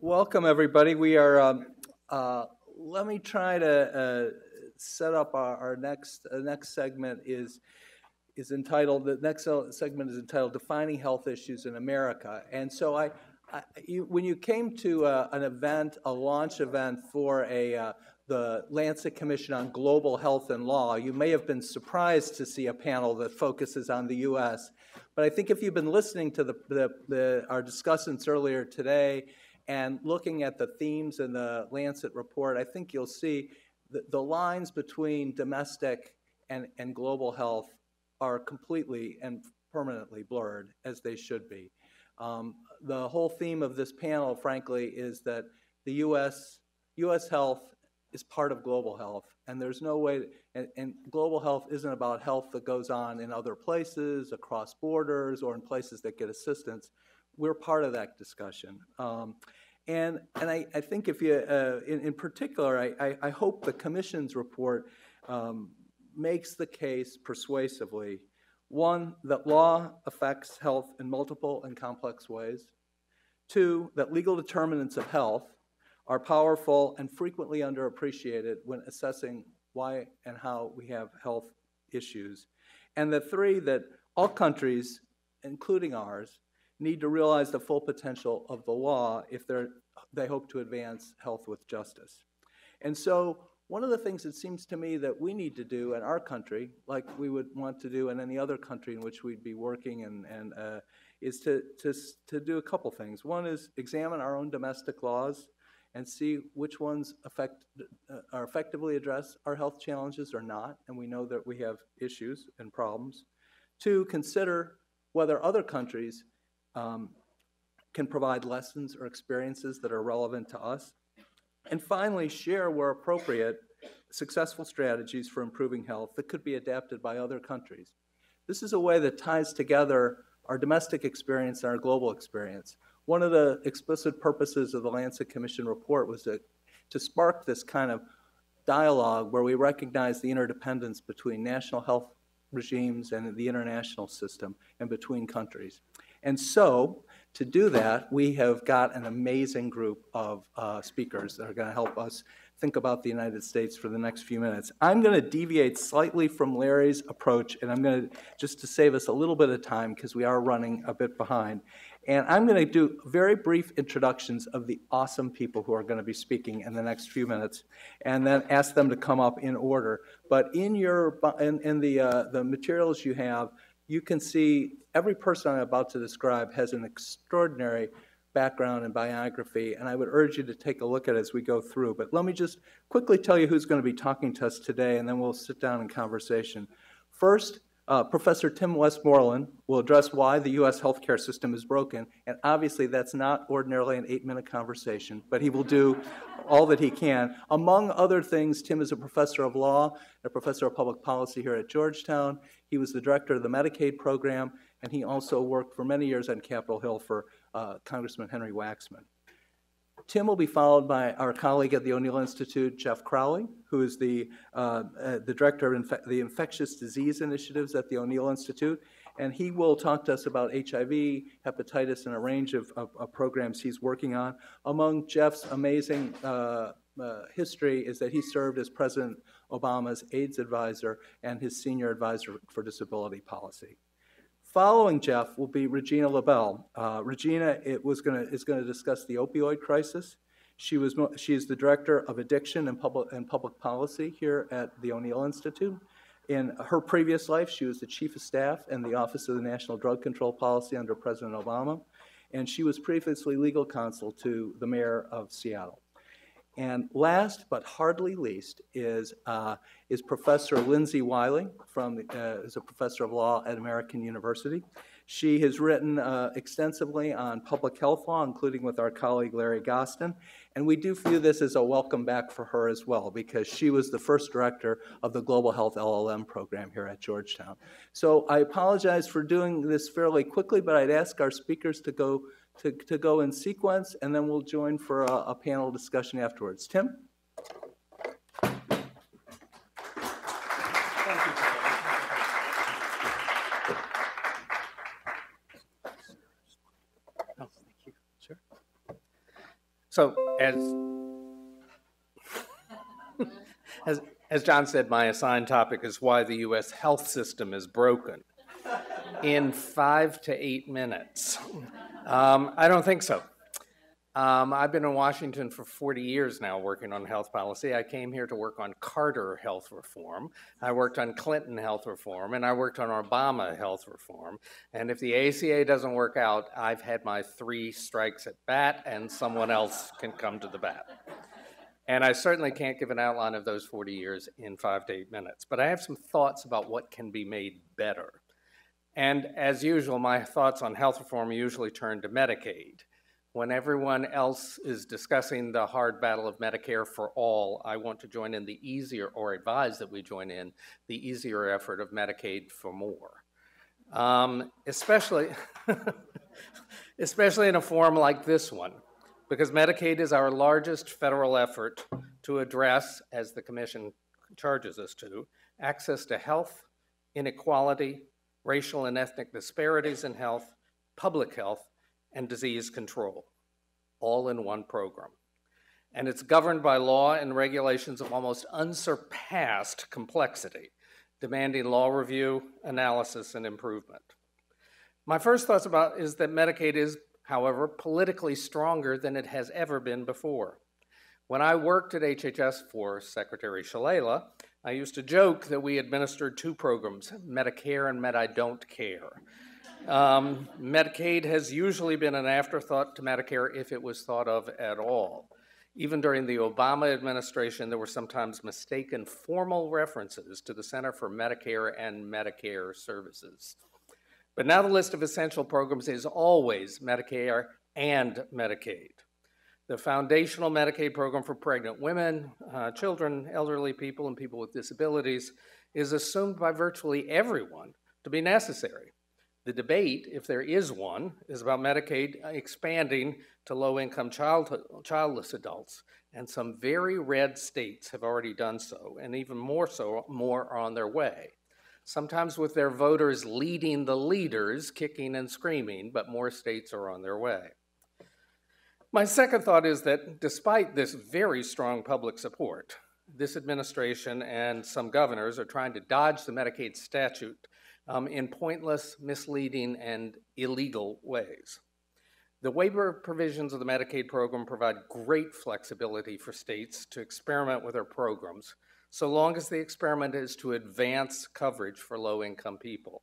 welcome everybody. We are. Um, uh, let me try to uh, set up our, our next uh, next segment is is entitled the next segment is entitled defining health issues in America. And so I, I you, when you came to uh, an event, a launch event for a uh, the Lancet Commission on Global Health and Law, you may have been surprised to see a panel that focuses on the U.S. But I think if you've been listening to the, the, the, our discussants earlier today and looking at the themes in the Lancet report, I think you'll see the, the lines between domestic and, and global health are completely and permanently blurred, as they should be. Um, the whole theme of this panel, frankly, is that the U.S. U.S. health is part of global health, and there's no way. And, and, global health isn't about health that goes on in other places, across borders, or in places that get assistance. We're part of that discussion. Um, and and I, I, think if you, uh, in, in, particular, I, I, I, hope the Commission's report um, makes the case persuasively one, that law affects health in multiple and complex ways. Two, that legal determinants of health are powerful and frequently underappreciated when assessing why and how we have health issues. And the three, that all countries, including ours, need to realize the full potential of the law if they hope to advance health with justice. And so one of the things it seems to me that we need to do in our country, like we would want to do in any other country in which we'd be working, and, and uh, is to, to, to do a couple things. One is examine our own domestic laws and see which ones affect, uh, are effectively address our health challenges or not, and we know that we have issues and problems. Two, consider whether other countries um, can provide lessons or experiences that are relevant to us. And finally, share where appropriate successful strategies for improving health that could be adapted by other countries. This is a way that ties together our domestic experience and our global experience. One of the explicit purposes of the Lancet Commission report was to, to spark this kind of dialogue where we recognize the interdependence between national health regimes and the international system and between countries. And so, to do that, we have got an amazing group of uh, speakers that are going to help us think about the United States for the next few minutes. I'm going to deviate slightly from Larry's approach, and I'm going to, just to save us a little bit of time, because we are running a bit behind. And I'm going to do very brief introductions of the awesome people who are going to be speaking in the next few minutes, and then ask them to come up in order. But in your in, in the uh, the materials you have, you can see every person I'm about to describe has an extraordinary background and biography, and I would urge you to take a look at it as we go through. But let me just quickly tell you who's going to be talking to us today, and then we'll sit down in conversation. First, uh, Professor Tim Westmoreland will address why the U.S. healthcare system is broken, and obviously that's not ordinarily an eight-minute conversation, but he will do all that he can. Among other things, Tim is a professor of law, a professor of public policy here at Georgetown. He was the director of the Medicaid program, and he also worked for many years on Capitol Hill for uh, Congressman Henry Waxman. Tim will be followed by our colleague at the O'Neill Institute, Jeff Crowley, who is the, uh, uh, the director of Infe the infectious disease initiatives at the O'Neill Institute. And he will talk to us about HIV, hepatitis, and a range of, of, of programs he's working on. Among Jeff's amazing uh, uh, history is that he served as President Obama's AIDS advisor and his senior advisor for disability policy. Following Jeff will be Regina LaBelle. Uh, Regina it was gonna, is going to discuss the opioid crisis. She, was, she is the Director of Addiction and Public, and Public Policy here at the O'Neill Institute. In her previous life, she was the Chief of Staff in the Office of the National Drug Control Policy under President Obama, and she was previously legal counsel to the Mayor of Seattle. And last but hardly least is, uh, is Professor Lindsay Wiley, from uh, is a professor of law at American University. She has written uh, extensively on public health law, including with our colleague Larry Gostin. And we do view this as a welcome back for her as well, because she was the first director of the Global Health LLM program here at Georgetown. So I apologize for doing this fairly quickly, but I'd ask our speakers to go to, to go in sequence, and then we'll join for a, a panel discussion afterwards. Tim? So as as as John said, my assigned topic is why the U.S. health system is broken. In five to eight minutes, um, I don't think so. Um, I've been in Washington for 40 years now working on health policy. I came here to work on Carter health reform. I worked on Clinton health reform, and I worked on Obama health reform. And if the ACA doesn't work out, I've had my three strikes at bat, and someone else can come to the bat. And I certainly can't give an outline of those 40 years in five to eight minutes, but I have some thoughts about what can be made better. And as usual, my thoughts on health reform usually turn to Medicaid. When everyone else is discussing the hard battle of Medicare for all, I want to join in the easier, or advise that we join in the easier effort of Medicaid for more. Um, especially, especially in a form like this one, because Medicaid is our largest federal effort to address, as the Commission charges us to, access to health, inequality, racial and ethnic disparities in health, public health, and disease control, all in one program. And it's governed by law and regulations of almost unsurpassed complexity, demanding law review, analysis, and improvement. My first thoughts about is that Medicaid is, however, politically stronger than it has ever been before. When I worked at HHS for Secretary Shalala, I used to joke that we administered two programs, Medicare and Med I Don't Care. Um, Medicaid has usually been an afterthought to Medicare if it was thought of at all. Even during the Obama administration, there were sometimes mistaken formal references to the Center for Medicare and Medicare Services. But now the list of essential programs is always Medicare and Medicaid. The foundational Medicaid program for pregnant women, uh, children, elderly people, and people with disabilities is assumed by virtually everyone to be necessary. The debate, if there is one, is about Medicaid expanding to low income childless adults. And some very red states have already done so, and even more so, more are on their way. Sometimes with their voters leading the leaders, kicking and screaming, but more states are on their way. My second thought is that despite this very strong public support, this administration and some governors are trying to dodge the Medicaid statute um, in pointless, misleading, and illegal ways. The waiver provisions of the Medicaid program provide great flexibility for states to experiment with their programs, so long as the experiment is to advance coverage for low income people.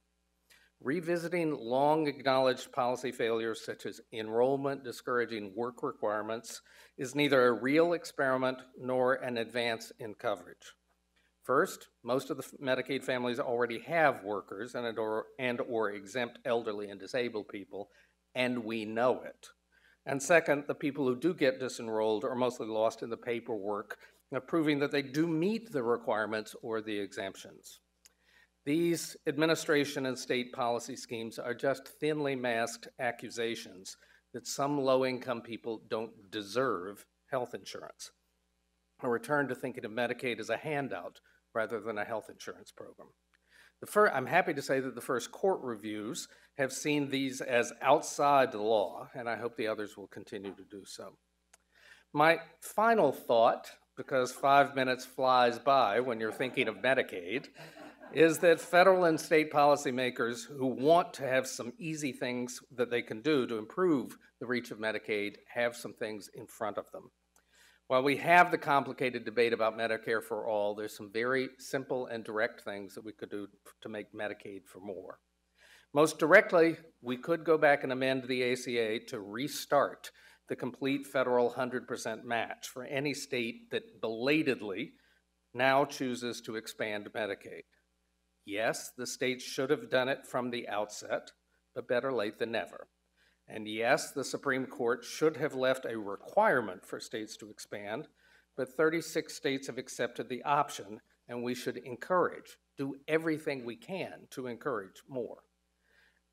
Revisiting long acknowledged policy failures such as enrollment discouraging work requirements is neither a real experiment nor an advance in coverage. First, most of the Medicaid families already have workers and or, and or exempt elderly and disabled people, and we know it. And second, the people who do get disenrolled are mostly lost in the paperwork, proving that they do meet the requirements or the exemptions. These administration and state policy schemes are just thinly masked accusations that some low income people don't deserve health insurance. A return to thinking of Medicaid as a handout rather than a health insurance program. I'm happy to say that the first court reviews have seen these as outside the law, and I hope the others will continue to do so. My final thought, because five minutes flies by when you're thinking of Medicaid, is that federal and state policymakers who want to have some easy things that they can do to improve the reach of Medicaid have some things in front of them. While we have the complicated debate about Medicare for all, there's some very simple and direct things that we could do to make Medicaid for more. Most directly, we could go back and amend the ACA to restart the complete federal 100% match for any state that belatedly now chooses to expand Medicaid. Yes, the states should have done it from the outset, but better late than never. And yes, the Supreme Court should have left a requirement for states to expand, but 36 states have accepted the option, and we should encourage, do everything we can to encourage more.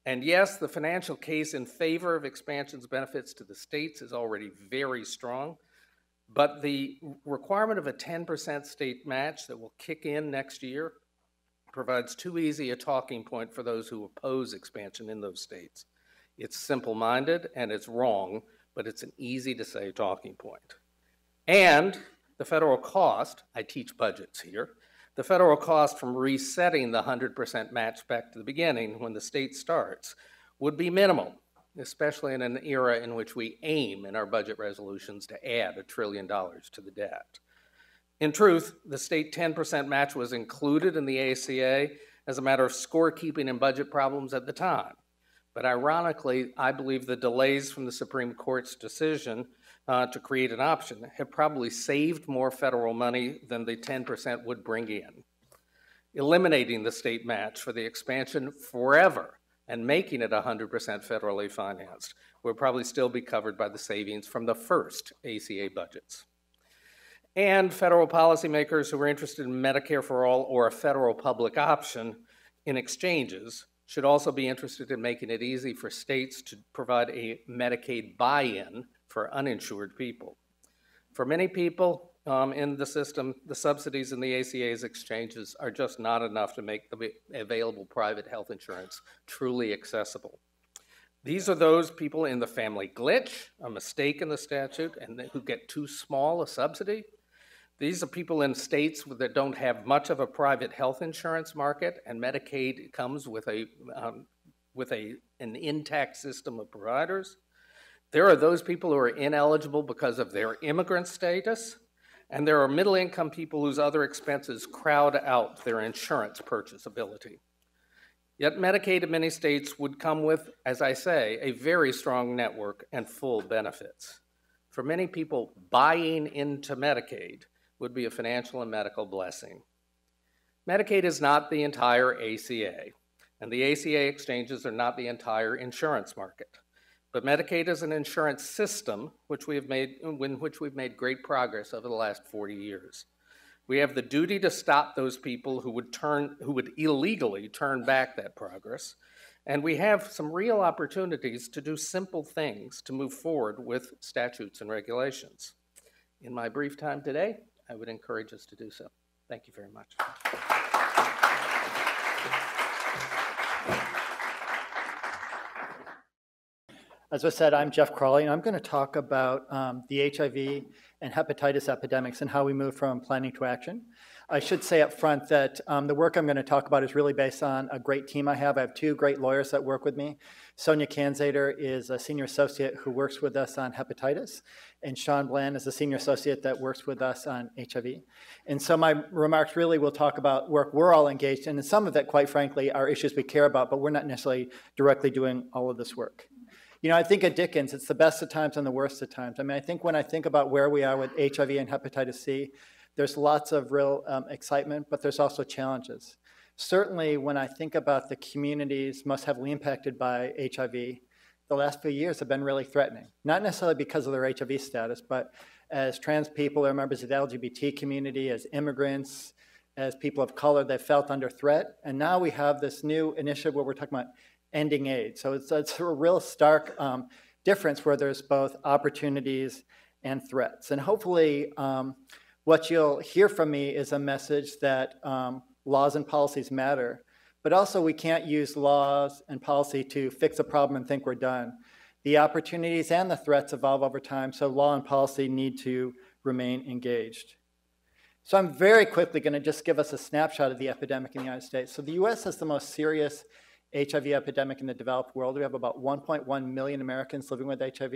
And yes, the financial case in favor of expansion's benefits to the states is already very strong, but the requirement of a 10% state match that will kick in next year provides too easy a talking point for those who oppose expansion in those states. It's simple minded and it's wrong but it's an easy to say talking point. And the federal cost, I teach budgets here, the federal cost from resetting the 100% match back to the beginning when the state starts would be minimal, especially in an era in which we aim in our budget resolutions to add a trillion dollars to the debt. In truth, the state 10% match was included in the ACA as a matter of scorekeeping and budget problems at the time. But ironically, I believe the delays from the Supreme Court's decision uh, to create an option have probably saved more federal money than the 10% would bring in. Eliminating the state match for the expansion forever and making it 100% federally financed would probably still be covered by the savings from the first ACA budgets. And federal policymakers who are interested in Medicare for all or a federal public option in exchanges should also be interested in making it easy for states to provide a Medicaid buy in for uninsured people. For many people um, in the system, the subsidies in the ACA's exchanges are just not enough to make the available private health insurance truly accessible. These are those people in the family glitch, a mistake in the statute, and who get too small a subsidy. These are people in states that don't have much of a private health insurance market, and Medicaid comes with a um, with a an intact system of providers. There are those people who are ineligible because of their immigrant status, and there are middle income people whose other expenses crowd out their insurance purchase ability. Yet Medicaid in many states would come with, as I say, a very strong network and full benefits. For many people, buying into Medicaid would be a financial and medical blessing. Medicaid is not the entire ACA, and the ACA exchanges are not the entire insurance market. But Medicaid is an insurance system which we have made, in which we've made great progress over the last 40 years. We have the duty to stop those people who would turn, who would illegally turn back that progress. And we have some real opportunities to do simple things to move forward with statutes and regulations. In my brief time today, I would encourage us to do so. Thank you very much. As I said, I'm Jeff Crowley, and I'm going to talk about um, the HIV and hepatitis epidemics and how we move from planning to action. I should say up front that um, the work I'm going to talk about is really based on a great team I have. I have two great lawyers that work with me. Sonia Canzater is a senior associate who works with us on hepatitis, and Sean Bland is a senior associate that works with us on HIV. And so my remarks really will talk about work we're all engaged in, and some of it, quite frankly, are issues we care about, but we're not necessarily directly doing all of this work. You know, I think of Dickens, it's the best of times and the worst of times. I mean, I think when I think about where we are with HIV and hepatitis C, there's lots of real um, excitement, but there's also challenges. Certainly, when I think about the communities most heavily impacted by HIV, the last few years have been really threatening. Not necessarily because of their HIV status, but as trans people or members of the LGBT community, as immigrants, as people of color, they've felt under threat. And now we have this new initiative where we're talking about ending aid. So it's, it's a real stark um, difference where there's both opportunities and threats. And hopefully, um, what you'll hear from me is a message that um, laws and policies matter, but also we can't use laws and policy to fix a problem and think we're done. The opportunities and the threats evolve over time, so law and policy need to remain engaged. So I'm very quickly going to just give us a snapshot of the epidemic in the United States. So the US has the most serious HIV epidemic in the developed world. We have about 1.1 million Americans living with HIV.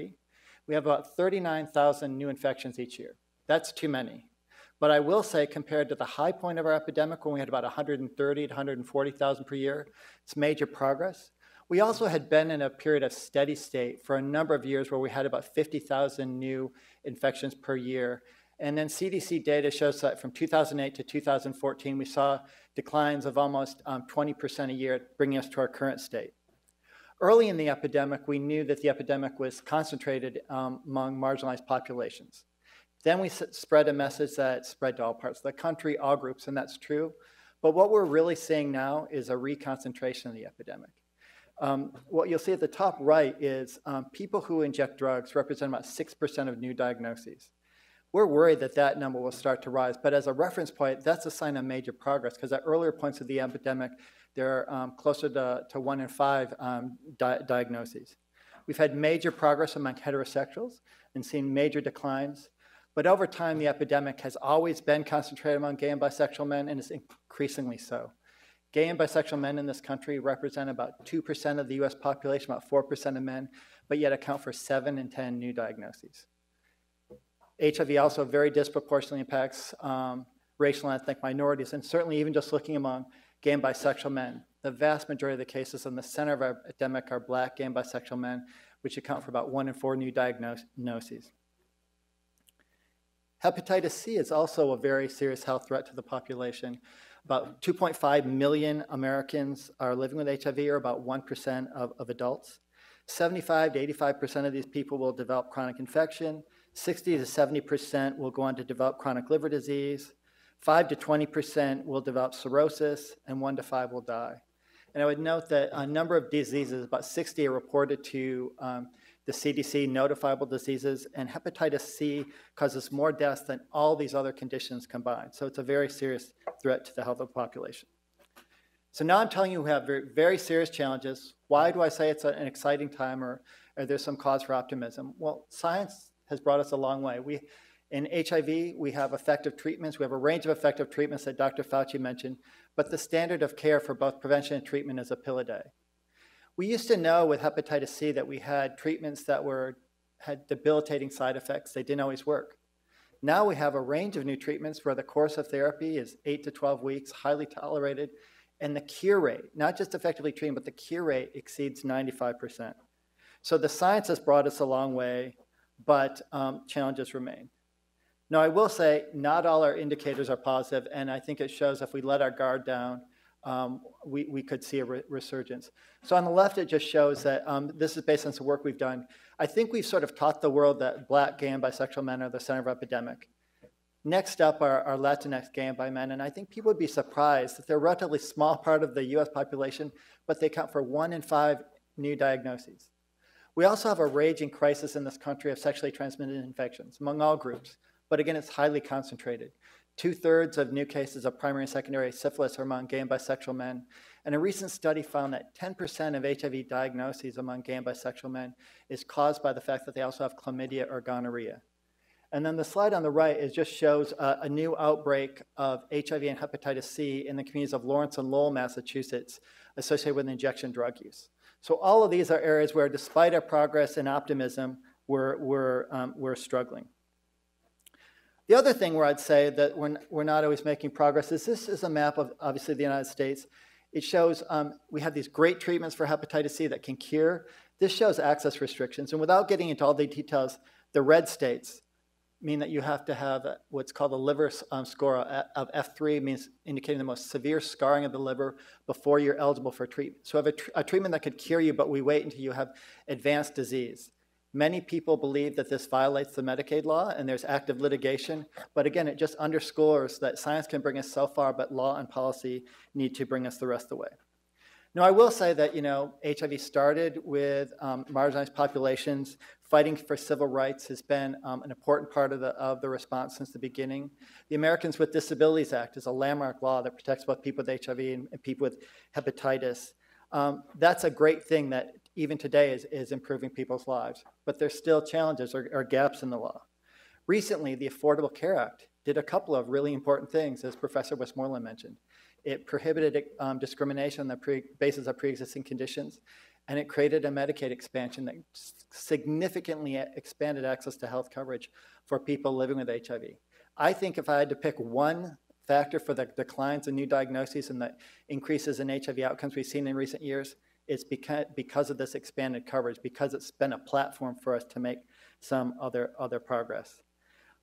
We have about 39,000 new infections each year. That's too many. But I will say, compared to the high point of our epidemic, when we had about 130 to 140,000 per year, it's major progress. We also had been in a period of steady state for a number of years where we had about 50,000 new infections per year. And then CDC data shows that from 2008 to 2014, we saw declines of almost um, 20% a year, bringing us to our current state. Early in the epidemic, we knew that the epidemic was concentrated um, among marginalized populations. Then we spread a message that spread to all parts of the country, all groups, and that's true. But what we're really seeing now is a reconcentration of the epidemic. Um, what you'll see at the top right is um, people who inject drugs represent about 6% of new diagnoses. We're worried that that number will start to rise, but as a reference point, that's a sign of major progress because at earlier points of the epidemic, they're um, closer to, to one in five um, di diagnoses. We've had major progress among heterosexuals and seen major declines. But over time, the epidemic has always been concentrated among gay and bisexual men and is increasingly so. Gay and bisexual men in this country represent about 2% of the US population, about 4% of men, but yet account for 7 in 10 new diagnoses. HIV also very disproportionately impacts um, racial and ethnic minorities, and certainly even just looking among gay and bisexual men. The vast majority of the cases in the center of our epidemic are black, gay, and bisexual men, which account for about one in four new diagnoses. Hepatitis C is also a very serious health threat to the population. About 2.5 million Americans are living with HIV, or about 1% of, of adults. 75 to 85% of these people will develop chronic infection. 60 to 70% will go on to develop chronic liver disease. 5 to 20% will develop cirrhosis, and 1 to 5 will die. And I would note that a number of diseases, about 60 are reported to um, the CDC notifiable diseases, and hepatitis C causes more deaths than all these other conditions combined. So it's a very serious threat to the health of the population. So now I'm telling you we have very, very serious challenges. Why do I say it's an exciting time or, or there's some cause for optimism? Well, science has brought us a long way. We, in HIV, we have effective treatments. We have a range of effective treatments that Dr. Fauci mentioned, but the standard of care for both prevention and treatment is a pill a day. We used to know with hepatitis C that we had treatments that were had debilitating side effects. They didn't always work. Now we have a range of new treatments where the course of therapy is 8 to 12 weeks, highly tolerated, and the cure rate, not just effectively treating, but the cure rate exceeds 95%. So the science has brought us a long way, but um, challenges remain. Now, I will say not all our indicators are positive, and I think it shows if we let our guard down, um, we, we could see a re- resurgence. So on the left, it just shows that um, this is based on some work we've done. I think we've sort of taught the world that black, gay, and bisexual men are the center of epidemic. Next up are, are Latinx gay and bi men, and I think people would be surprised that they're a relatively small part of the US population, but they account for one in five new diagnoses. We also have a raging crisis in this country of sexually transmitted infections among all groups but again, it's highly concentrated. Two thirds of new cases of primary and secondary syphilis are among gay and bisexual men. And a recent study found that 10% of HIV diagnoses among gay and bisexual men is caused by the fact that they also have chlamydia or gonorrhea. And then the slide on the right is just shows a, a new outbreak of HIV and hepatitis C in the communities of Lawrence and Lowell, Massachusetts, associated with injection drug use. So all of these are areas where, despite our progress and optimism, we're, we're, um, we're struggling. The other thing where I'd say that we're, we're not always making progress is this is a map of obviously the United States. It shows um, we have these great treatments for hepatitis C that can cure. This shows access restrictions. And without getting into all the details, the red states mean that you have to have what's called a liver um, score of F3, means indicating the most severe scarring of the liver before you're eligible for treatment. So, have a, tr- a treatment that could cure you, but we wait until you have advanced disease. Many people believe that this violates the Medicaid law and there's active litigation. But again, it just underscores that science can bring us so far, but law and policy need to bring us the rest of the way. Now, I will say that, you know, HIV started with um, marginalized populations. Fighting for civil rights has been um, an important part of the, of the response since the beginning. The Americans with Disabilities Act is a landmark law that protects both people with HIV and, and people with hepatitis. Um, that's a great thing that even today is, is improving people's lives, but there's still challenges or, or gaps in the law. Recently, the Affordable Care Act did a couple of really important things, as Professor Westmoreland mentioned. It prohibited um, discrimination on the pre- basis of pre-existing conditions, and it created a Medicaid expansion that significantly expanded access to health coverage for people living with HIV. I think if I had to pick one factor for the declines in new diagnoses and the increases in HIV outcomes we've seen in recent years, it's because, of this expanded coverage, because it's been a platform for us to make some other, other progress.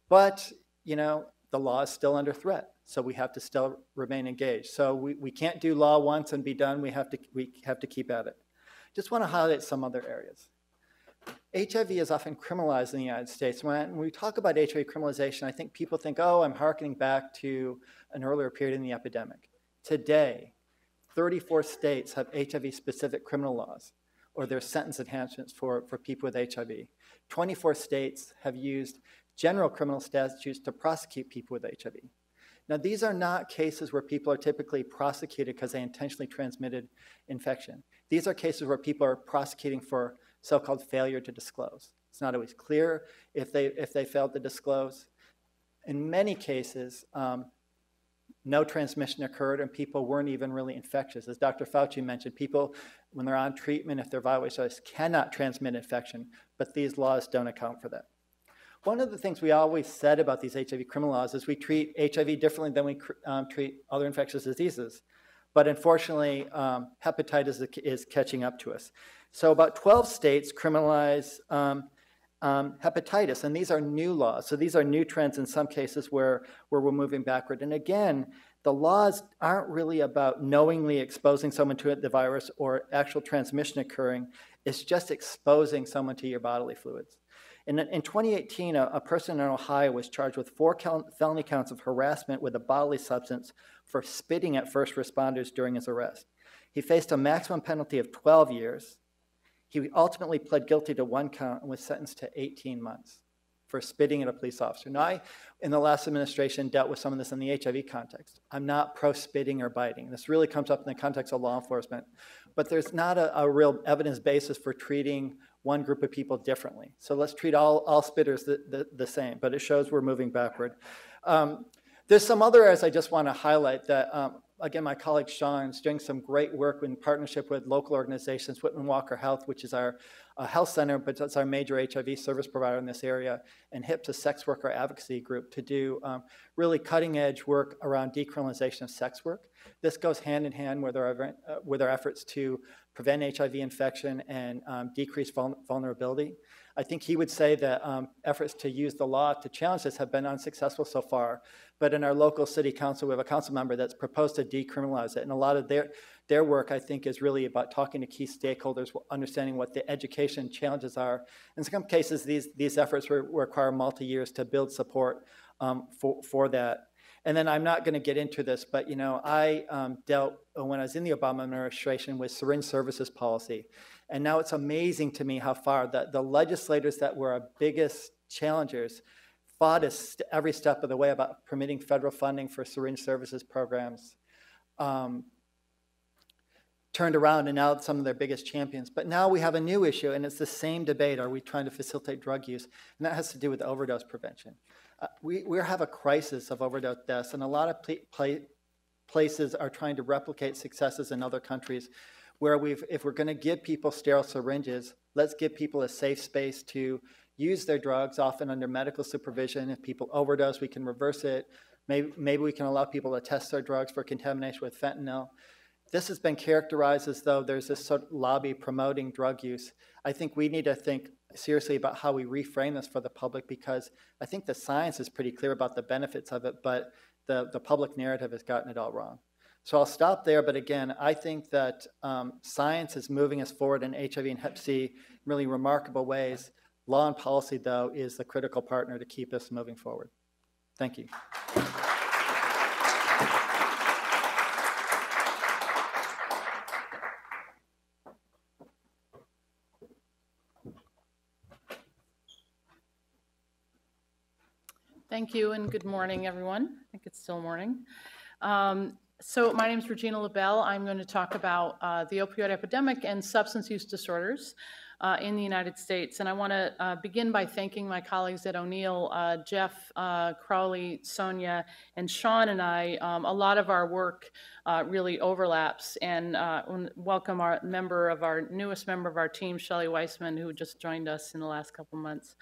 But, you know, the law is still under threat, so we have to still remain engaged. So we, we can't do law once and be done. We have to, we have to keep at it. Just want to highlight some other areas. HIV is often criminalized in the United States. When we talk about HIV criminalization, I think people think, oh, I'm harkening back to an earlier period in the epidemic. Today, 34 states have HIV specific criminal laws or their sentence enhancements for, for people with HIV. 24 states have used general criminal statutes to prosecute people with HIV. Now, these are not cases where people are typically prosecuted because they intentionally transmitted infection. These are cases where people are prosecuting for so-called failure to disclose. It's not always clear if they, if they failed to disclose. In many cases, um, no transmission occurred and people weren't even really infectious. As Dr. Fauci mentioned, people, when they're on treatment, if they're viral cannot transmit infection, but these laws don't account for that. One of the things we always said about these HIV criminal laws is we treat HIV differently than we um, treat other infectious diseases. But unfortunately, um, hepatitis is catching up to us. So about 12 states criminalize um, um, hepatitis, and these are new laws. So these are new trends in some cases where, where we're moving backward. And again, the laws aren't really about knowingly exposing someone to the virus or actual transmission occurring. It's just exposing someone to your bodily fluids. In, in 2018, a, a, person in Ohio was charged with four count, felony counts of harassment with a bodily substance for spitting at first responders during his arrest. He faced a maximum penalty of 12 years. He ultimately pled guilty to one count and was sentenced to 18 months for spitting at a police officer. Now, I, in the last administration, dealt with some of this in the HIV context. I'm not pro spitting or biting. This really comes up in the context of law enforcement. But there's not a, a real evidence basis for treating one group of people differently. So let's treat all, all spitters the, the, the same, but it shows we're moving backward. Um, there's some other areas I just want to highlight that um, again, my colleague Sean is doing some great work in partnership with local organizations, Whitman Walker Health, which is our uh, health center, but that's our major HIV service provider in this area, and HIPS a sex worker advocacy group to do um, really cutting edge work around decriminalization of sex work. This goes hand in hand with our, uh, with our efforts to prevent HIV infection and um, decrease vul- vulnerability. I think he would say that um, efforts to use the law to challenge this have been unsuccessful so far. But in our local city council, we have a council member that's proposed to decriminalize it. And a lot of their, their work, I think, is really about talking to key stakeholders, understanding what the education challenges are. In some cases, these, these efforts re- require multi years to build support um, for, for that. And then I'm not going to get into this, but you know, I um, dealt when I was in the Obama administration with syringe services policy, and now it's amazing to me how far the, the legislators that were our biggest challengers fought us every step of the way about permitting federal funding for syringe services programs. Um, turned around and now some of their biggest champions. But now we have a new issue, and it's the same debate. Are we trying to facilitate drug use? And that has to do with overdose prevention. Uh, we, we have a crisis of overdose deaths, and a lot of pl- places are trying to replicate successes in other countries where we've, if we're going to give people sterile syringes, let's give people a safe space to use their drugs, often under medical supervision. If people overdose, we can reverse it. Maybe, maybe we can allow people to test their drugs for contamination with fentanyl. This has been characterized as though there's this sort of lobby promoting drug use. I think we need to think seriously about how we reframe this for the public because I think the science is pretty clear about the benefits of it, but the, the public narrative has gotten it all wrong. So I'll stop there, but again, I think that um, science is moving us forward in HIV and Hep C in really remarkable ways. Law and policy, though, is the critical partner to keep us moving forward. Thank you. Thank you, and good morning, everyone. I think it's still morning. Um, so my name is Regina LaBelle. I'm going to talk about uh, the opioid epidemic and substance use disorders uh, in the United States. And I want to uh, begin by thanking my colleagues at O'Neill, uh, Jeff uh, Crowley, Sonia, and Sean and I. Um, a lot of our work uh, really overlaps. And welcome our member of our newest member of our team, Shelly Weizman, who just joined us in the last couple months.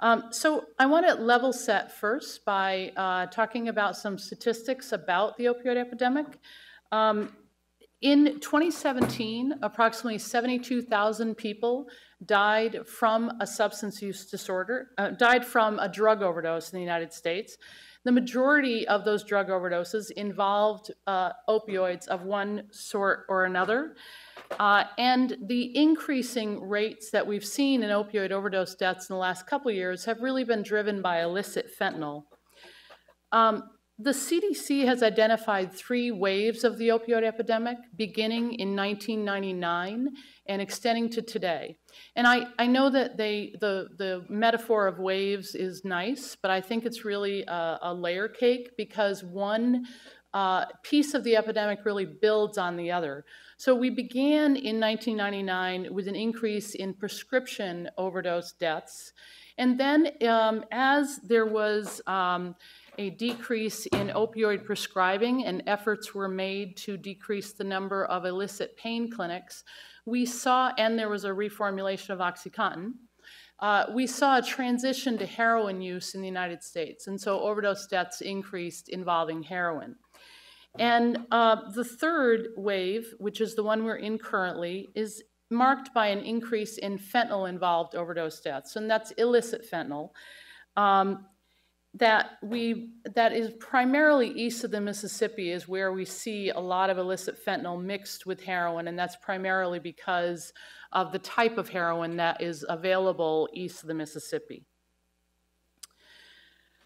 Um, so I want to level set first by uh, talking about some statistics about the opioid epidemic. Um, in 2017, approximately 72,000 people died from a substance use disorder, uh, died from a drug overdose in the United States. The majority of those drug overdoses involved uh, opioids of one sort or another. Uh, and the increasing rates that we've seen in opioid overdose deaths in the last couple years have really been driven by illicit fentanyl. Um, the CDC has identified three waves of the opioid epidemic, beginning in 1999 and extending to today. And I, I know that they, the, the metaphor of waves is nice, but I think it's really a, a layer cake because one uh, piece of the epidemic really builds on the other. So we began in 1999 with an increase in prescription overdose deaths. And then um, as there was um, a decrease in opioid prescribing and efforts were made to decrease the number of illicit pain clinics, we saw, and there was a reformulation of OxyContin, uh, we saw a transition to heroin use in the United States. And so overdose deaths increased involving heroin. And uh, the third wave, which is the one we're in currently, is marked by an increase in fentanyl involved overdose deaths, and that's illicit fentanyl. Um, that we that is primarily east of the Mississippi is where we see a lot of illicit fentanyl mixed with heroin, and that's primarily because of the type of heroin that is available east of the Mississippi.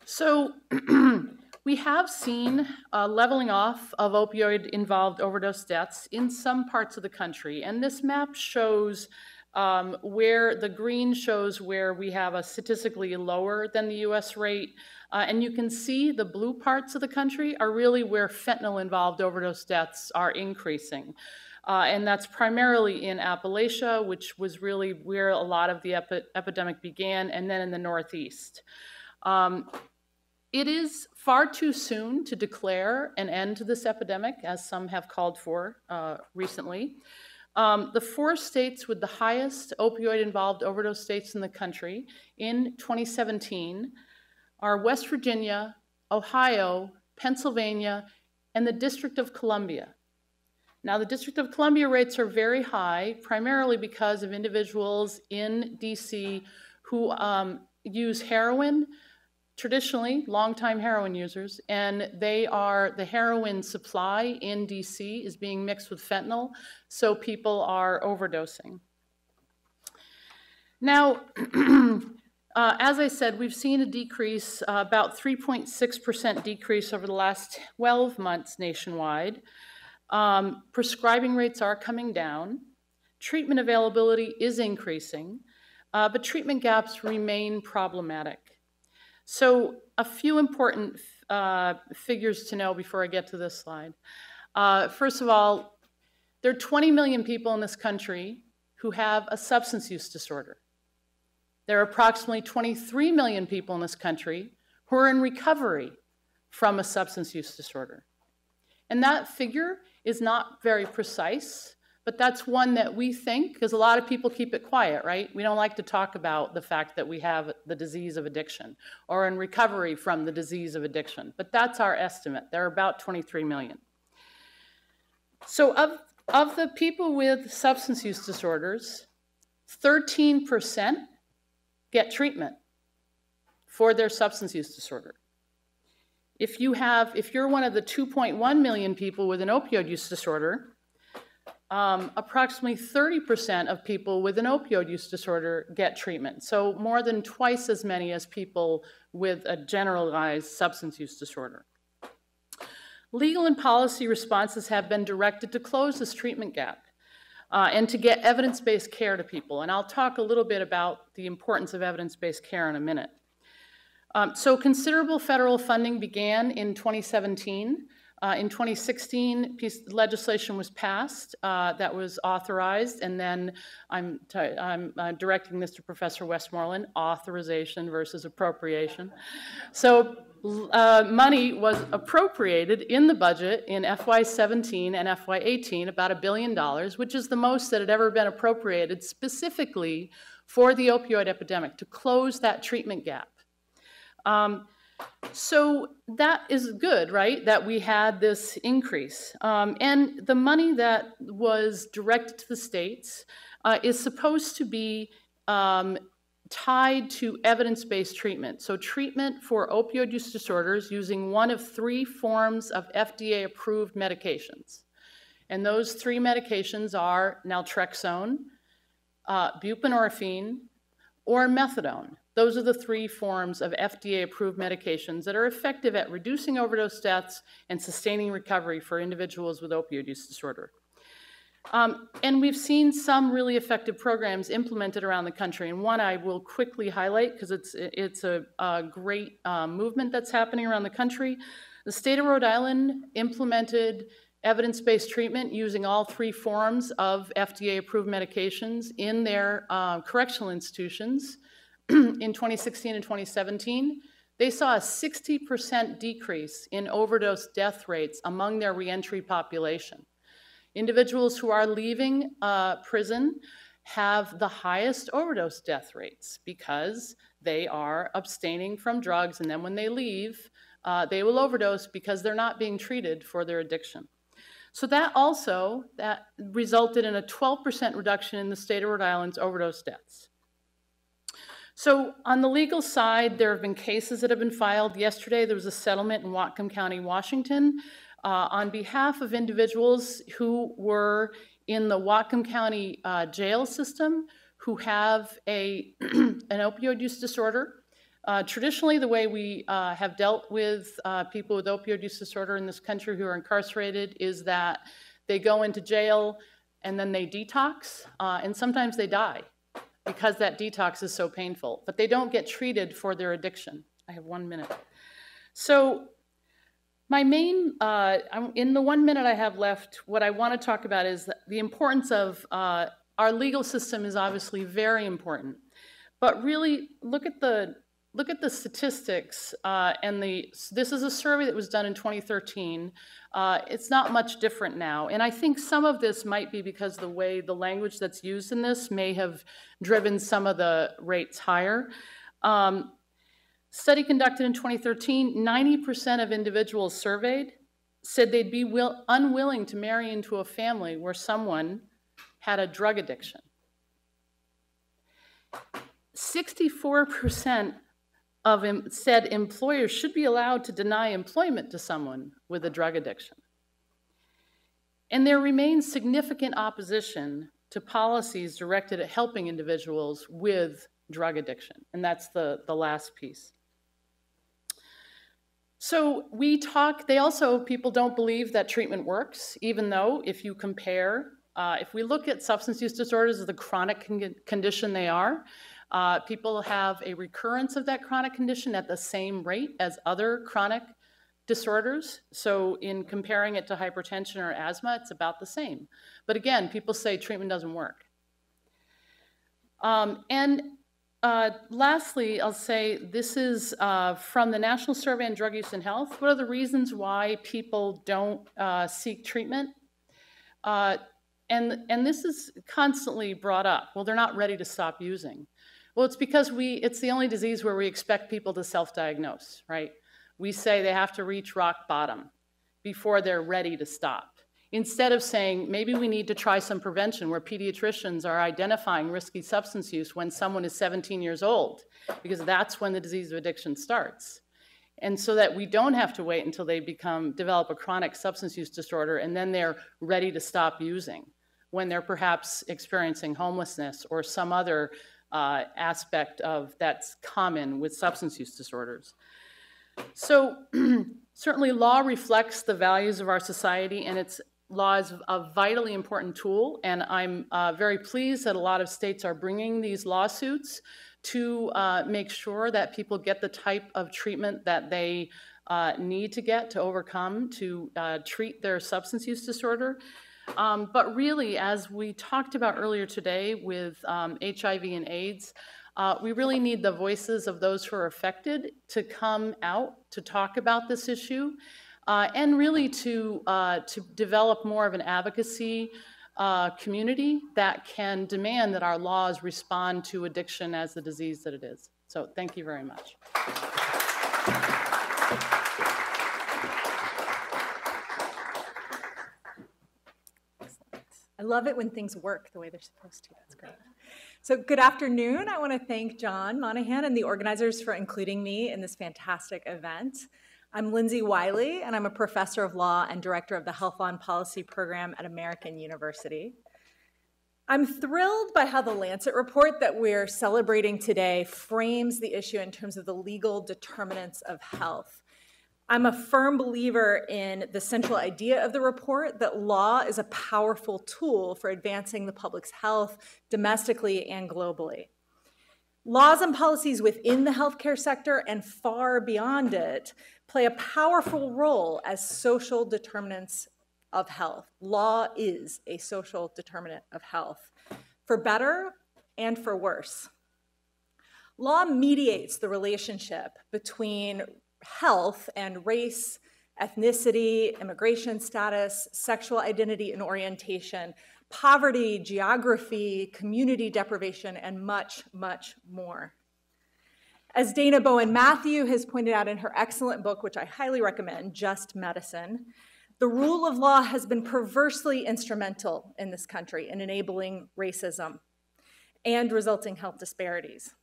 So we have seen a leveling off of opioid involved overdose deaths in some parts of the country, and this map shows um, where the green shows where we have a statistically lower than the US rate. Uh, and you can see the blue parts of the country are really where fentanyl involved overdose deaths are increasing. Uh, and that's primarily in Appalachia, which was really where a lot of the epi epidemic began, and then in the Northeast. Um, it is far too soon to declare an end to this epidemic, as some have called for uh, recently. Um, the four states with the highest opioid involved overdose states in the country in 2017 are West Virginia, Ohio, Pennsylvania, and the District of Columbia. Now, the District of Columbia rates are very high, primarily because of individuals in DC who um, use heroin, traditionally longtime heroin users, and they are the heroin supply in DC is being mixed with fentanyl, so people are overdosing. Now, uh, as I said, we've seen a decrease, uh, about 3.6% decrease over the last 12 months nationwide. Um, prescribing rates are coming down. Treatment availability is increasing, uh, but treatment gaps remain problematic. So a few important uh, figures to know before I get to this slide. Uh, first of all, there are 20 million people in this country who have a substance use disorder. There are approximately 23 million people in this country who are in recovery from a substance use disorder. And that figure is not very precise, but that's one that we think, because a lot of people keep it quiet, right? We don't like to talk about the fact that we have the disease of addiction or in recovery from the disease of addiction. But that's our estimate. There are about 23 million. So, of, of the people with substance use disorders, 13% get treatment for their substance use disorder. If you have, if you're one of the 2.1 million people with an opioid use disorder, um, approximately 30% of people with an opioid use disorder get treatment. So more than twice as many as people with a generalized substance use disorder. Legal and policy responses have been directed to close this treatment gap uh, and to get evidence-based care to people. And I'll talk a little bit about the importance of evidence-based care in a minute. Um, so considerable federal funding began in 2017 uh, in 2016, piece, legislation was passed uh, that was authorized, and then I'm, I'm uh, directing this to Professor Westmoreland authorization versus appropriation. So, uh, money was appropriated in the budget in FY17 and FY18, about a billion dollars, which is the most that had ever been appropriated specifically for the opioid epidemic to close that treatment gap. Um, so that is good, right? That we had this increase. Um, and the money that was directed to the states uh, is supposed to be um, tied to evidence based treatment. So, treatment for opioid use disorders using one of three forms of FDA approved medications. And those three medications are naltrexone, uh, buprenorphine, or methadone. Those are the three forms of FDA approved medications that are effective at reducing overdose deaths and sustaining recovery for individuals with opioid use disorder. Um, and we've seen some really effective programs implemented around the country. And one I will quickly highlight because it's, it's a, a great uh, movement that's happening around the country. The state of Rhode Island implemented evidence-based treatment using all three forms of FDA-approved medications in their uh, correctional institutions in 2016 and 2017, they saw a 60% decrease in overdose death rates among their reentry population. Individuals who are leaving uh, prison have the highest overdose death rates because they are abstaining from drugs, and then when they leave, uh, they will overdose because they're not being treated for their addiction. So that also that resulted in a 12% reduction in the state of Rhode Island's overdose deaths. So on the legal side, there have been cases that have been filed. Yesterday, there was a settlement in Whatcom County, Washington, uh, on behalf of individuals who were in the Whatcom County uh, jail system who have a an opioid use disorder. Uh, traditionally, the way we uh, have dealt with uh, people with opioid use disorder in this country who are incarcerated is that they go into jail and then they detox, uh, and sometimes they die because that detox is so painful, but they don't get treated for their addiction. I have one minute. So my main, uh, in the one minute I have left, what I want to talk about is the importance of uh, our legal system is obviously very important, but really look at the look at the statistics uh, and the this is a survey that was done in 2013 uh, it's not much different now. And i think some of this might be because the way the language that's used in this may have driven some of the rates higher. Um, study conducted in 2013 90% of individuals surveyed said they'd be will, unwilling to marry into a family where someone had a drug addiction. 64% of said employers should be allowed to deny employment to someone with a drug addiction. And there remains significant opposition to policies directed at helping individuals with drug addiction. And that's the, the last piece. So we talk, they also, people don't believe that treatment works, even though if you compare, uh, if we look at substance use disorders as the chronic con- condition they are, uh, people have a recurrence of that chronic condition at the same rate as other chronic disorders. So, in comparing it to hypertension or asthma, it's about the same. But again, people say treatment doesn't work. Um, and uh, lastly, I'll say this is uh, from the National Survey on Drug Use and Health. What are the reasons why people don't uh, seek treatment? Uh, and, and this is constantly brought up. Well, they're not ready to stop using. Well, it's because we, it's the only disease where we expect people to self diagnose, right? We say they have to reach rock bottom before they're ready to stop. Instead of saying maybe we need to try some prevention where pediatricians are identifying risky substance use when someone is 17 years old, because that's when the disease of addiction starts. And so that we don't have to wait until they become develop a chronic substance use disorder and then they're ready to stop using when they're perhaps experiencing homelessness or some other uh, aspect of that's common with substance use disorders. So certainly law reflects the values of our society and its law is a vitally important tool and I'm uh, very pleased that a lot of states are bringing these lawsuits to uh, make sure that people get the type of treatment that they uh, need to get to overcome to uh, treat their substance use disorder. Um, but really, as we talked about earlier today with um, HIV and AIDS, uh, we really need the voices of those who are affected to come out to talk about this issue uh, and really to, uh, to develop more of an advocacy uh, community that can demand that our laws respond to addiction as the disease that it is. So, thank you very much. I love it when things work the way they're supposed to. That's great. So, good afternoon. I want to thank John Monahan and the organizers for including me in this fantastic event. I'm Lindsay Wiley, and I'm a professor of law and director of the Health Law and Policy program at American University. I'm thrilled by how the Lancet report that we're celebrating today frames the issue in terms of the legal determinants of health. I'm a firm believer in the central idea of the report that law is a powerful tool for advancing the public's health domestically and globally. Laws and policies within the healthcare sector and far beyond it play a powerful role as social determinants of health. Law is a social determinant of health, for better and for worse. Law mediates the relationship between health and race, ethnicity, immigration status, sexual identity and orientation, poverty, geography, community deprivation, and much, much more. As Dayna Bowen Matthew has pointed out in her excellent book, which I highly recommend, Just Medicine, the rule of law has been perversely instrumental in this country in enabling racism and resulting health disparities.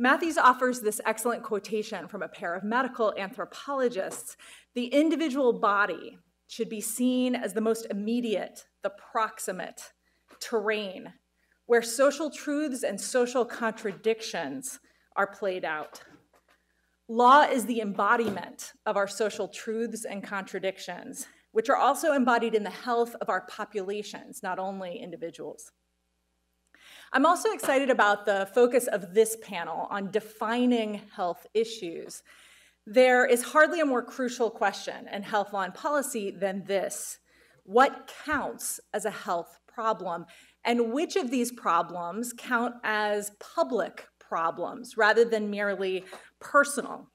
Matthews offers this excellent quotation from a pair of medical anthropologists The individual body should be seen as the most immediate, the proximate terrain where social truths and social contradictions are played out. Law is the embodiment of our social truths and contradictions, which are also embodied in the health of our populations, not only individuals. I'm also excited about the focus of this panel on defining health issues. There is hardly a more crucial question in health law and policy than this What counts as a health problem? And which of these problems count as public problems rather than merely personal.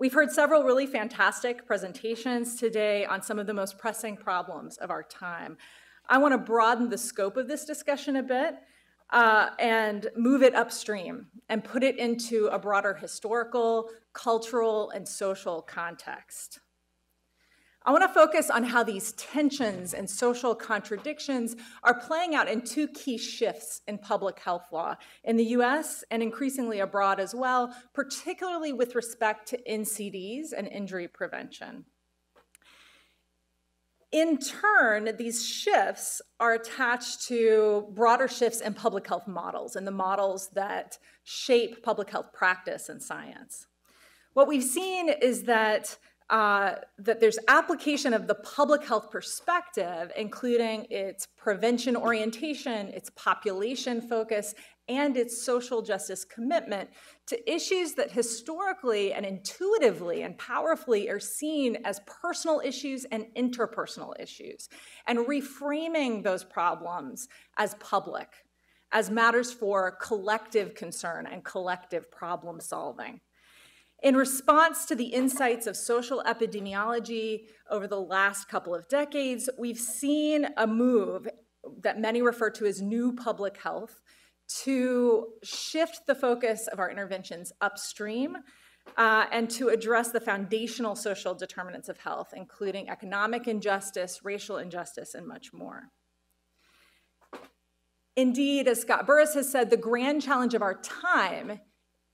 We've heard several really fantastic presentations today on some of the most pressing problems of our time. I want to broaden the scope of this discussion a bit uh, and move it upstream and put it into a broader historical, cultural, and social context. I want to focus on how these tensions and social contradictions are playing out in two key shifts in public health law in the US and increasingly abroad as well, particularly with respect to NCDs and injury prevention. In turn, these shifts are attached to broader shifts in public health models and the models that shape public health practice and science. What we've seen is that uh, that there's application of the public health perspective, including its prevention orientation, its population focus, and its social justice commitment to issues that historically and intuitively and powerfully are seen as personal issues and interpersonal issues, and reframing those problems as public, as matters for collective concern and collective problem solving. In response to the insights of social epidemiology over the last couple of decades, we've seen a move that many refer to as new public health to shift the focus of our interventions upstream uh, and to address the foundational social determinants of health, including economic injustice, racial injustice, and much more. Indeed, as Scott Burris has said, the grand challenge of our time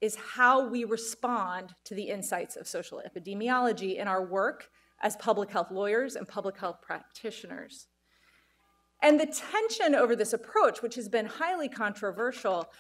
is how we respond to the insights of social epidemiology in our work as public health lawyers and public health practitioners. And the tension over this approach, which has been highly controversial,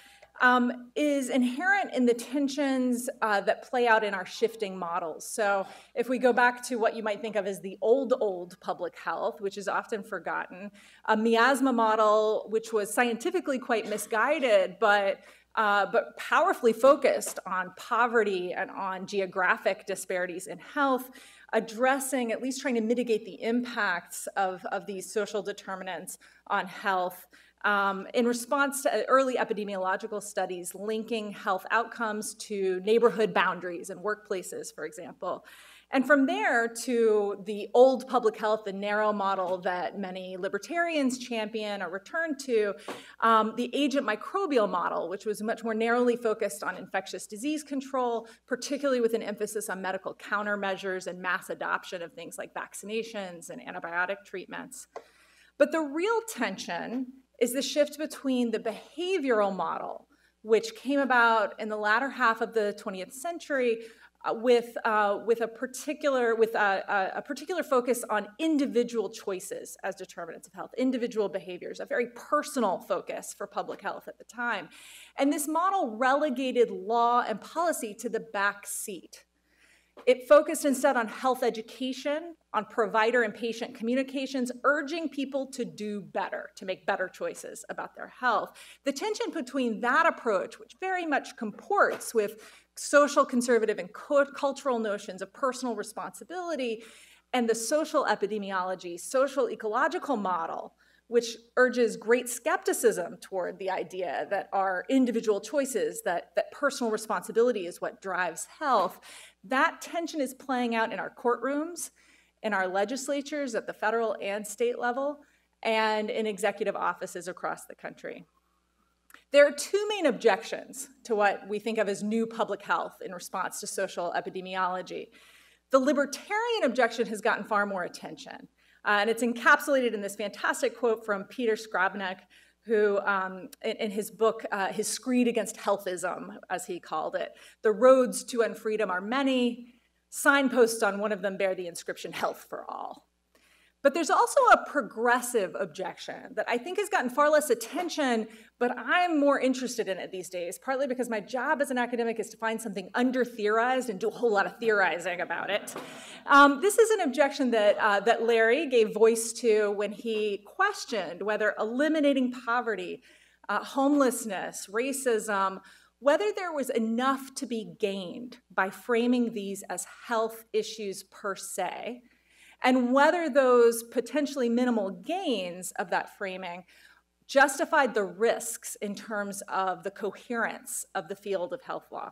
um, is inherent in the tensions uh, that play out in our shifting models. So, if we go back to what you might think of as the old, old public health, which is often forgotten, a miasma model, which was scientifically quite misguided, but uh, but powerfully focused on poverty and on geographic disparities in health, addressing, at least trying to mitigate the impacts of, of these social determinants on health. Um, in response to early epidemiological studies linking health outcomes to neighborhood boundaries and workplaces, for example. And from there to the old public health, the narrow model that many libertarians champion or return to, um, the agent microbial model, which was much more narrowly focused on infectious disease control, particularly with an emphasis on medical countermeasures and mass adoption of things like vaccinations and antibiotic treatments. But the real tension is the shift between the behavioral model, which came about in the latter half of the 20th century with, uh, with a particular with a, a, particular focus on individual choices as determinants of health, individual behaviors, a very personal focus for public health at the time. And this model relegated law and policy to the back seat. It focused instead on health education, on provider and patient communications, urging people to do better, to make better choices about their health. The tension between that approach, which very much comports with social conservative and cultural notions of personal responsibility and the social epidemiology, social ecological model, which urges great skepticism toward the idea that our individual choices, that, that personal responsibility is what drives health, that tension is playing out in our courtrooms, in our legislatures at the federal and state level, and in executive offices across the country. There are two main objections to what we think of as new public health in response to social epidemiology. The libertarian objection has gotten far more attention, uh, and it's encapsulated in this fantastic quote from Peter Skrabanek, who, um, in, in, his book, uh, his screed against healthism, as he called it, the roads to unfreedom are many. Signposts on one of them bear the inscription "Health for All." But there's also a progressive objection that I think has gotten far less attention, but I'm more interested in it these days, partly because my job as an academic is to find something under theorized and do a whole lot of theorizing about it. Um, this is an objection that, uh, that Larry gave voice to when he questioned whether eliminating poverty, uh, homelessness, racism, whether there was enough to be gained by framing these as health issues per se and whether those potentially minimal gains of that framing justified the risks in terms of the coherence of the field of health law.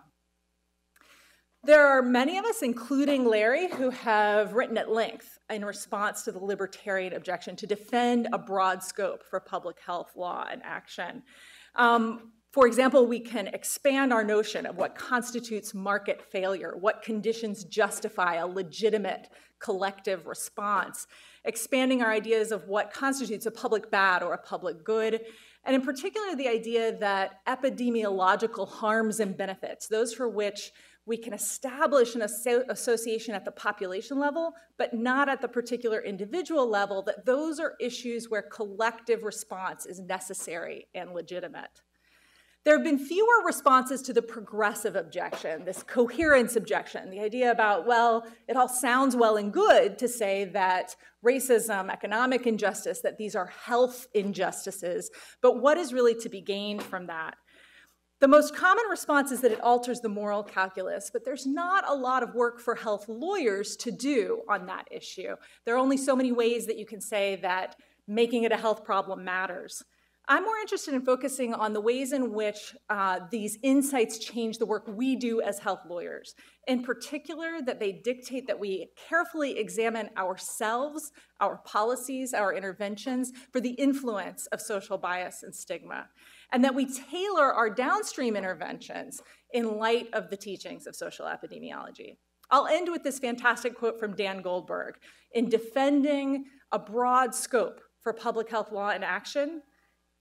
There are many of us, including Larry, who have written at length in response to the libertarian objection to defend a broad scope for public health law and action. Um, for example, we can expand our notion of what constitutes market failure, what conditions justify a legitimate collective response, expanding our ideas of what constitutes a public bad or a public good, and in particular, the idea that epidemiological harms and benefits, those for which we can establish an association at the population level, but not at the particular individual level, that those are issues where collective response is necessary and legitimate. There have been fewer responses to the progressive objection, this coherence objection, the idea about, well, it all sounds well and good to say that racism, economic injustice, that these are health injustices, but what is really to be gained from that? The most common response is that it alters the moral calculus, but there's not a lot of work for health lawyers to do on that issue. There are only so many ways that you can say that making it a health problem matters. I'm more interested in focusing on the ways in which uh, these insights change the work we do as health lawyers. In particular, that they dictate that we carefully examine ourselves, our policies, our interventions for the influence of social bias and stigma, and that we tailor our downstream interventions in light of the teachings of social epidemiology. I'll end with this fantastic quote from Dan Goldberg. In defending a broad scope for public health law and action,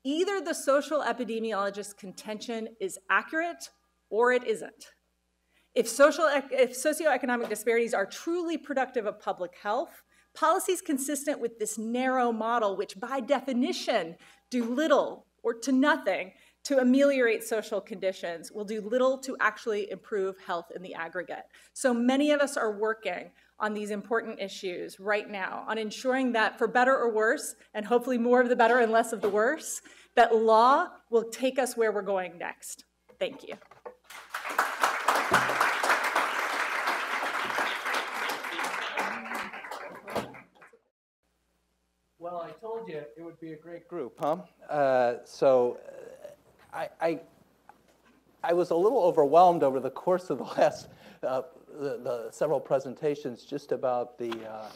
Either the social epidemiologist's contention is accurate or it isn't. If, social, if socioeconomic disparities are truly productive of public health, policies consistent with this narrow model, which by definition do little or to nothing to ameliorate social conditions, will do little to actually improve health in the aggregate. So many of us are working on these important issues right now, on ensuring that for better or worse, and hopefully more of the better and less of the worse, that law will take us where we're going next. Thank you. Well, I told you it would be a great group, huh? Uh, so I, I, I was a little overwhelmed over the course of the last uh, the, the, several presentations just about the uh,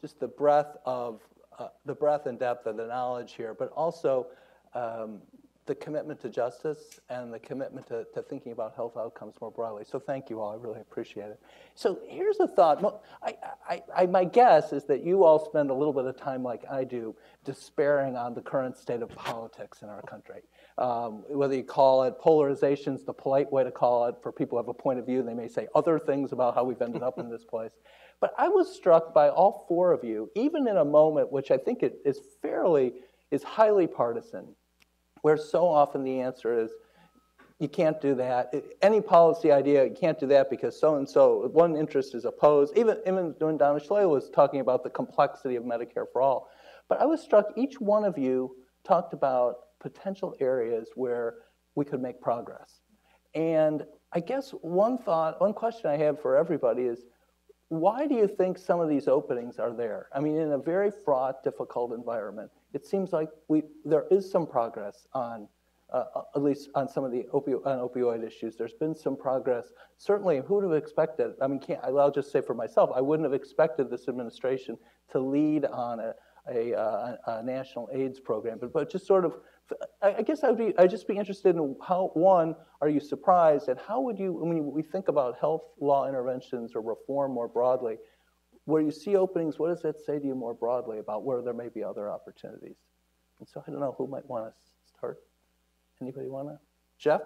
just the breadth of uh, the breadth and depth of the knowledge here, but also um, the commitment to justice and the commitment to, to thinking about health outcomes more broadly. So thank you all. I really appreciate it. So here's a thought. I, I, I, my guess is that you all spend a little bit of time, like I do, despairing on the current state of politics in our country. Um, whether you call it polarization is the polite way to call it. For people who have a point of view, they may say other things about how we've ended up in this place. But I was struck by all four of you, even in a moment which I think it is fairly, is highly partisan where so often the answer is, you can't do that. Any policy idea, you can't do that because so and so, one interest is opposed. Even, even when Donna Shalala was talking about the complexity of Medicare for all. But I was struck, each one of you talked about potential areas where we could make progress. And I guess one thought, one question I have for everybody is why do you think some of these openings are there? I mean, in a very fraught, difficult environment, it seems like we there is some progress on, uh, at least on some of the opio- on opioid issues. There's been some progress. Certainly, who would have expected? I mean, I'll just say for myself, I wouldn't have expected this administration to lead on a, a, uh, a national AIDS program, but, but just sort of, I, guess I would be, I'd just be interested in how, one, are you surprised, and how would you, when we think about health law interventions or reform more broadly, where you see openings, what does that say to you more broadly about where there may be other opportunities? And so I don't know who might want to start. Anybody want to? Jeff?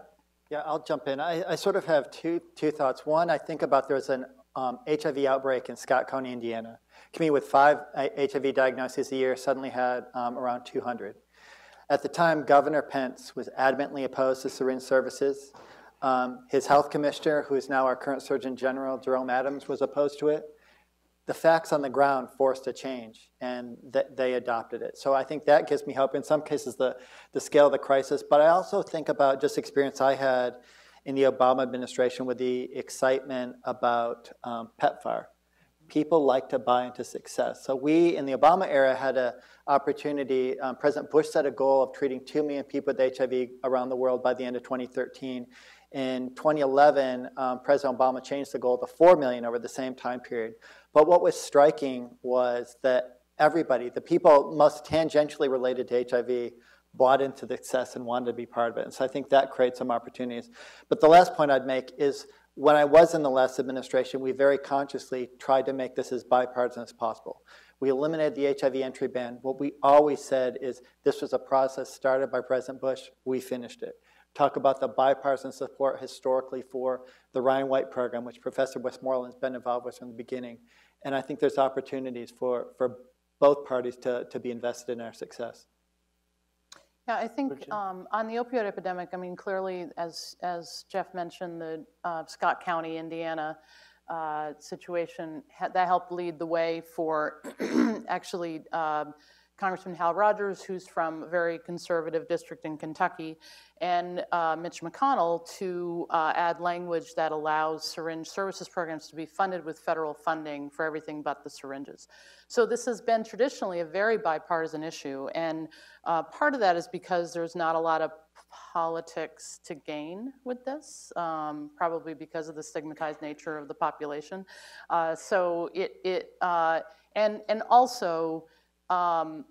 Yeah, I'll jump in. I, I sort of have two, two thoughts. One, I think about there's an um, HIV outbreak in Scott County, Indiana. Community with five HIV diagnoses a year suddenly had um, around 200. At the time, Governor Pence was adamantly opposed to syringe services. Um, his health commissioner, who is now our current Surgeon General, Jerome Adams, was opposed to it. The facts on the ground forced a change, and th- they adopted it. So I think that gives me hope. In some cases, the, the scale of the crisis, but I also think about just experience I had in the Obama administration with the excitement about um, PEPFAR. People like to buy into success. So we, in the Obama era, had an opportunity. Um, President Bush set a goal of treating 2 million people with HIV around the world by the end of 2013. In 2011, um, President Obama changed the goal to 4 million over the same time period. But what was striking was that everybody, the people most tangentially related to HIV, bought into the success and wanted to be part of it. And so I think that creates some opportunities. But the last point I'd make is when I was in the last administration, we very consciously tried to make this as bipartisan as possible. We eliminated the HIV entry ban. What we always said is this was a process started by President Bush, we finished it. Talk about the bipartisan support historically for the Ryan White program, which Professor Westmoreland's been involved with from the beginning. And I think there's opportunities for, for both parties to, to be invested in our success. Yeah, I think um, on the opioid epidemic, I mean, clearly, as, as Jeff mentioned, the uh, Scott County, Indiana uh, situation, that helped lead the way for actually um, Congressman Hal Rogers, who's from a very conservative district in Kentucky, and uh, Mitch McConnell to uh, add language that allows syringe services programs to be funded with federal funding for everything but the syringes. So this has been traditionally a very bipartisan issue, and uh, part of that is because there's not a lot of politics to gain with this, um, probably because of the stigmatized nature of the population. Uh, so it, it uh, and, and also, um,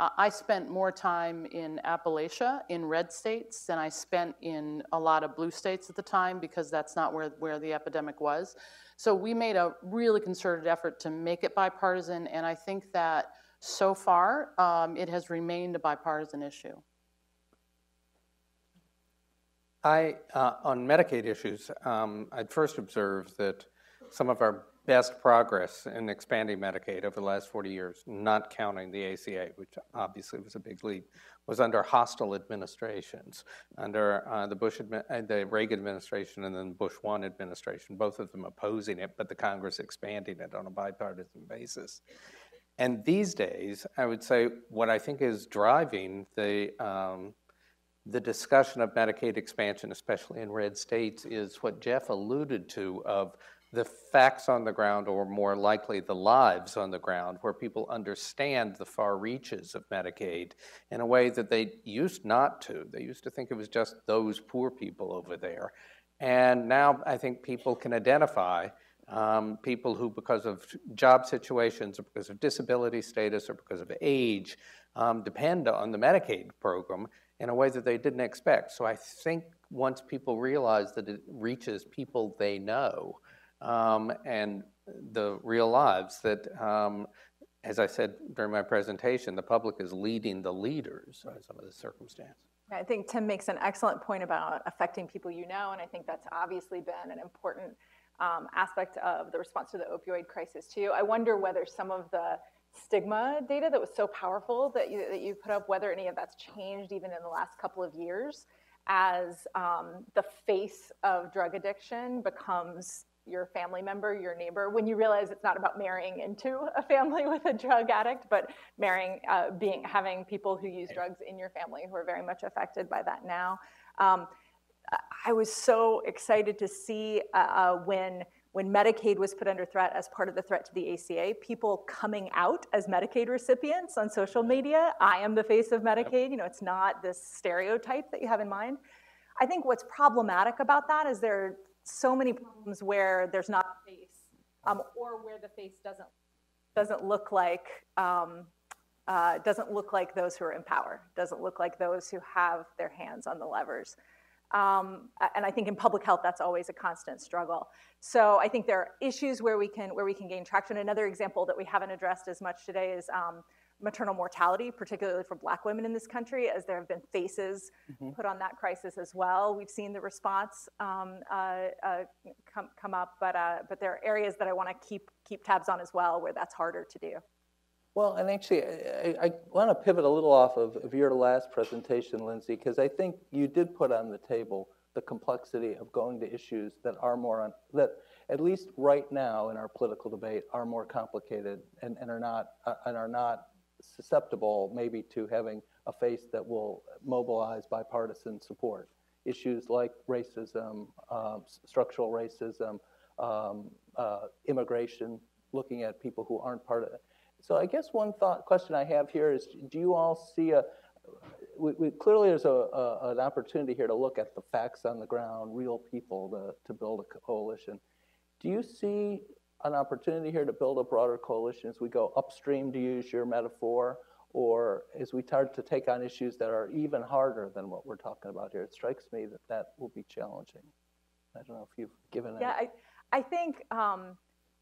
I spent more time in Appalachia, in red states, than I spent in a lot of blue states at the time because that's not where, where the epidemic was. So we made a really concerted effort to make it bipartisan, and I think that so far um, it has remained a bipartisan issue. I, uh, on Medicaid issues, um, I'd first observe that some of our best progress in expanding Medicaid over the last 40 years, not counting the ACA, which obviously was a big leap, was under hostile administrations, under uh, the Bush, uh, the Reagan administration, and then Bush one administration, both of them opposing it, but the Congress expanding it on a bipartisan basis. And these days, I would say what I think is driving the um, the discussion of Medicaid expansion, especially in red states, is what Jeff alluded to of the facts on the ground, or more likely the lives on the ground, where people understand the far reaches of Medicaid in a way that they used not to. They used to think it was just those poor people over there. And now I think people can identify um, people who, because of job situations, or because of disability status, or because of age, um, depend on the Medicaid program in a way that they didn't expect. So I think once people realize that it reaches people they know, um, and the real lives that, um, as I said during my presentation, the public is leading the leaders in some of the circumstances. I think Tim makes an excellent point about affecting people you know, and I think that's obviously been an important um, aspect of the response to the opioid crisis too. I wonder whether some of the stigma data that was so powerful that you, that you put up, whether any of that's changed even in the last couple of years as um, the face of drug addiction becomes your family member, your neighbor, when you realize it's not about marrying into a family with a drug addict, but marrying, uh, being, having people who use drugs in your family who are very much affected by that now. Um, I was so excited to see uh, uh when when Medicaid was put under threat as part of the threat to the ACA, people coming out as Medicaid recipients on social media, I am the face of Medicaid, you know, it's not this stereotype that you have in mind. I think what's problematic about that is there are so many problems where there's not a face, um, or where the face doesn't doesn't look like um, uh, doesn't look like those who are in power, doesn't look like those who have their hands on the levers. Um, and I think in public health, that's always a constant struggle. So I think there are issues where we can where we can gain traction. Another example that we haven't addressed as much today is um, maternal mortality, particularly for Black women in this country, as there have been faces mm-hmm. put on that crisis as well. We've seen the response um, uh, uh, come, come up, but uh, but there are areas that I want to keep keep tabs on as well, where that's harder to do. Well, and actually, I, I want to pivot a little off of, of your last presentation, Lindsay, because I think you did put on the table the complexity of going to issues that are more on, that at least right now in our political debate are more complicated and, and are not uh, and are not susceptible maybe to having a face that will mobilize bipartisan support. Issues like racism, um, structural racism, um, uh, immigration, looking at people who aren't part of it so I guess one thought question I have here is, do you all see a we, we, clearly there's a, a, an opportunity here to look at the facts on the ground, real people to, to build a coalition. Do you see an opportunity here to build a broader coalition as we go upstream, to use your metaphor, or as we start to take on issues that are even harder than what we're talking about here? It strikes me that that will be challenging. I don't know if you've given. Yeah, I, I think um,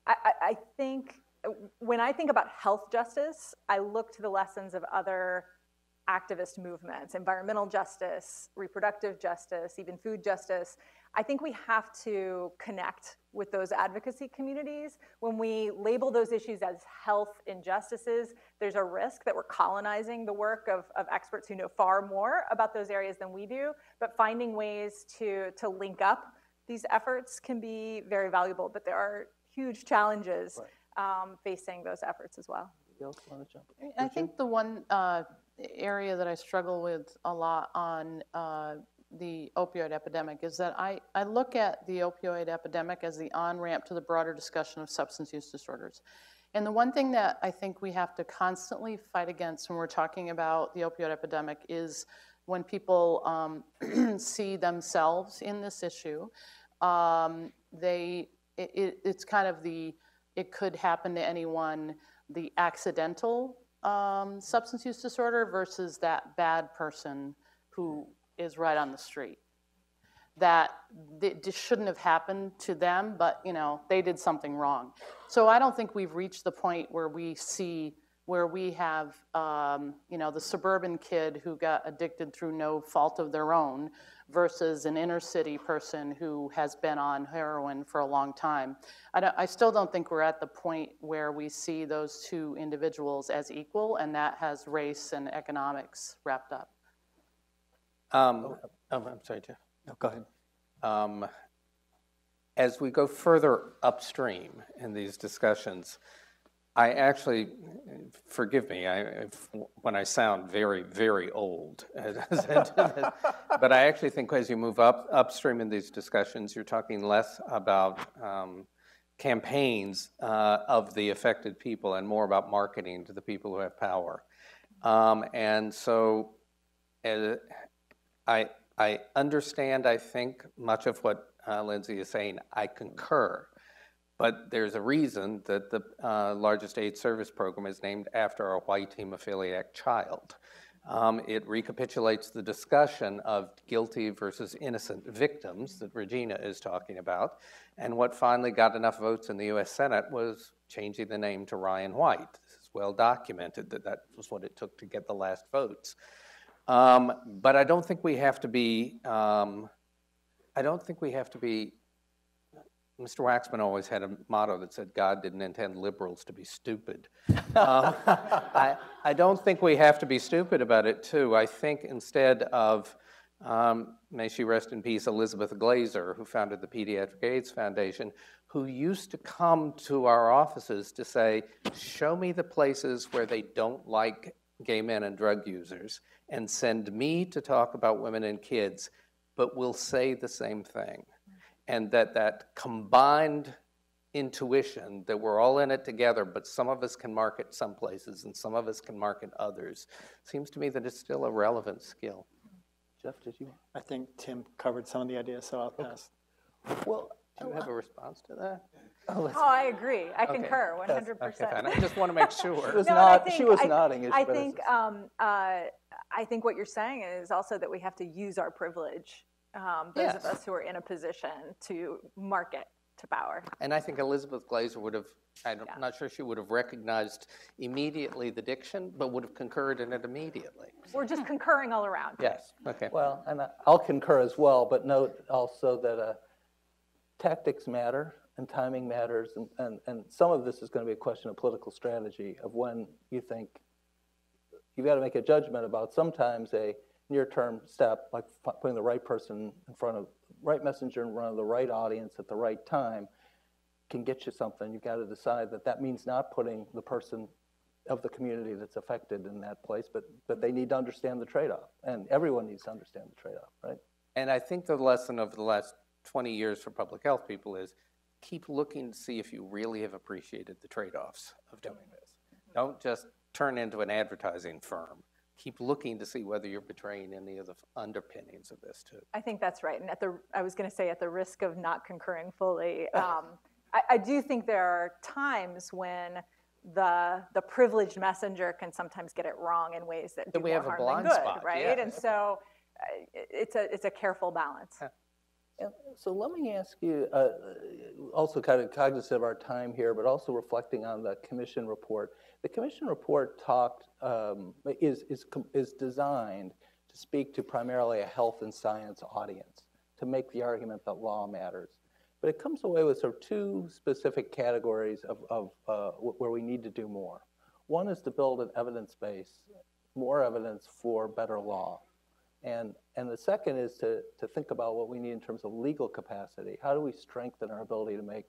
I, I think when I think about health justice, I look to the lessons of other activist movements, environmental justice, reproductive justice, even food justice. I think we have to connect with those advocacy communities. When we label those issues as health injustices, there's a risk that we're colonizing the work of, of experts who know far more about those areas than we do. But finding ways to, to link up these efforts can be very valuable. But there are huge challenges. Right um, facing those efforts as well. I think the one uh, area that I struggle with a lot on uh, the opioid epidemic is that I, I look at the opioid epidemic as the on ramp to the broader discussion of substance use disorders. And the one thing that I think we have to constantly fight against when we're talking about the opioid epidemic is when people um, see themselves in this issue, um, they it, it's kind of the it could happen to anyone, the accidental um, substance use disorder versus that bad person who is right on the street. That this shouldn't have happened to them, but you know they did something wrong. So I don't think we've reached the point where we see where we have um, you know the suburban kid who got addicted through no fault of their own versus an inner city person who has been on heroin for a long time. I, I, still don't think we're at the point where we see those two individuals as equal, and that has race and economics wrapped up. Um, oh, I'm sorry, Jeff. No, go ahead. Um, as we go further upstream in these discussions, I actually, forgive me, I, when I sound very, very old, but I actually think as you move up upstream in these discussions, you're talking less about um, campaigns uh, of the affected people and more about marketing to the people who have power. Um, and so, uh, I I understand. I think much of what uh, Lindsay is saying. I concur. But there's a reason that the uh, largest AIDS service program is named after a white hemophiliac child. Um, it recapitulates the discussion of guilty versus innocent victims that Regina is talking about. And what finally got enough votes in the US Senate was changing the name to Ryan White. This is well documented that that was what it took to get the last votes. Um, but I don't think we have to be, um, I don't think we have to be Mr. Waxman always had a motto that said, God didn't intend liberals to be stupid. um, I, I don't think we have to be stupid about it, too. I think instead of, um, may she rest in peace, Elizabeth Glaser, who founded the Pediatric AIDS Foundation, who used to come to our offices to say, Show me the places where they don't like gay men and drug users, and send me to talk about women and kids, but we'll say the same thing and that that combined intuition that we're all in it together, but some of us can market some places and some of us can market others. Seems to me that it's still a relevant skill. Jeff, did you? I think Tim covered some of the ideas, so I'll pass. Well, Do you oh, have a response to that? Oh, I agree. I Okay. concur, one hundred Okay, fine. percent. I just want to make She sure. was No, and I nod- she was I- nodding as I think, um, uh, I think what you're saying is also that we have to use our privilege, um, those of us who are in a position to market to power. And I think Elizabeth Glaser would have, I'm Yeah. not sure she would have recognized immediately the diction, but would have concurred in it immediately. We're just concurring all around. Yes, okay. Well, and I- I'll concur as well, but note also that uh, tactics matter and timing matters, and, and, and some of this is going to be a question of political strategy of when you think, you've got to make a judgment about sometimes a near-term step, like putting the right person in front of, right messenger in front of the right audience at the right time can get you something. You've got to decide that that means not putting the person of the community that's affected in that place, but, but they need to understand the trade-off. And everyone needs to understand the trade-off, right? And I think the lesson of the last 20 years for public health people is keep looking to see if you really have appreciated the trade-offs of doing this. Don't just turn into an advertising firm. Keep looking to see whether you're betraying any of the underpinnings of this too. I think that's right. And at the, I was going to say, at the risk of not concurring fully, um, I, I do think there are times when the the privileged messenger can sometimes get it wrong in ways that do we more have a harm blind than good, spot, right? yeah. And so uh, it's a it's a careful balance. So let me ask you, uh, also kind of cognizant of our time here, but also reflecting on the commission report. The commission report talked, um, is, is, is designed to speak to primarily a health and science audience, to make the argument that law matters. But it comes away with sort of two specific categories of, of uh, where we need to do more. One is to build an evidence base, more evidence for better law. And, and the second is to, to think about what we need in terms of legal capacity. How do we strengthen our ability to make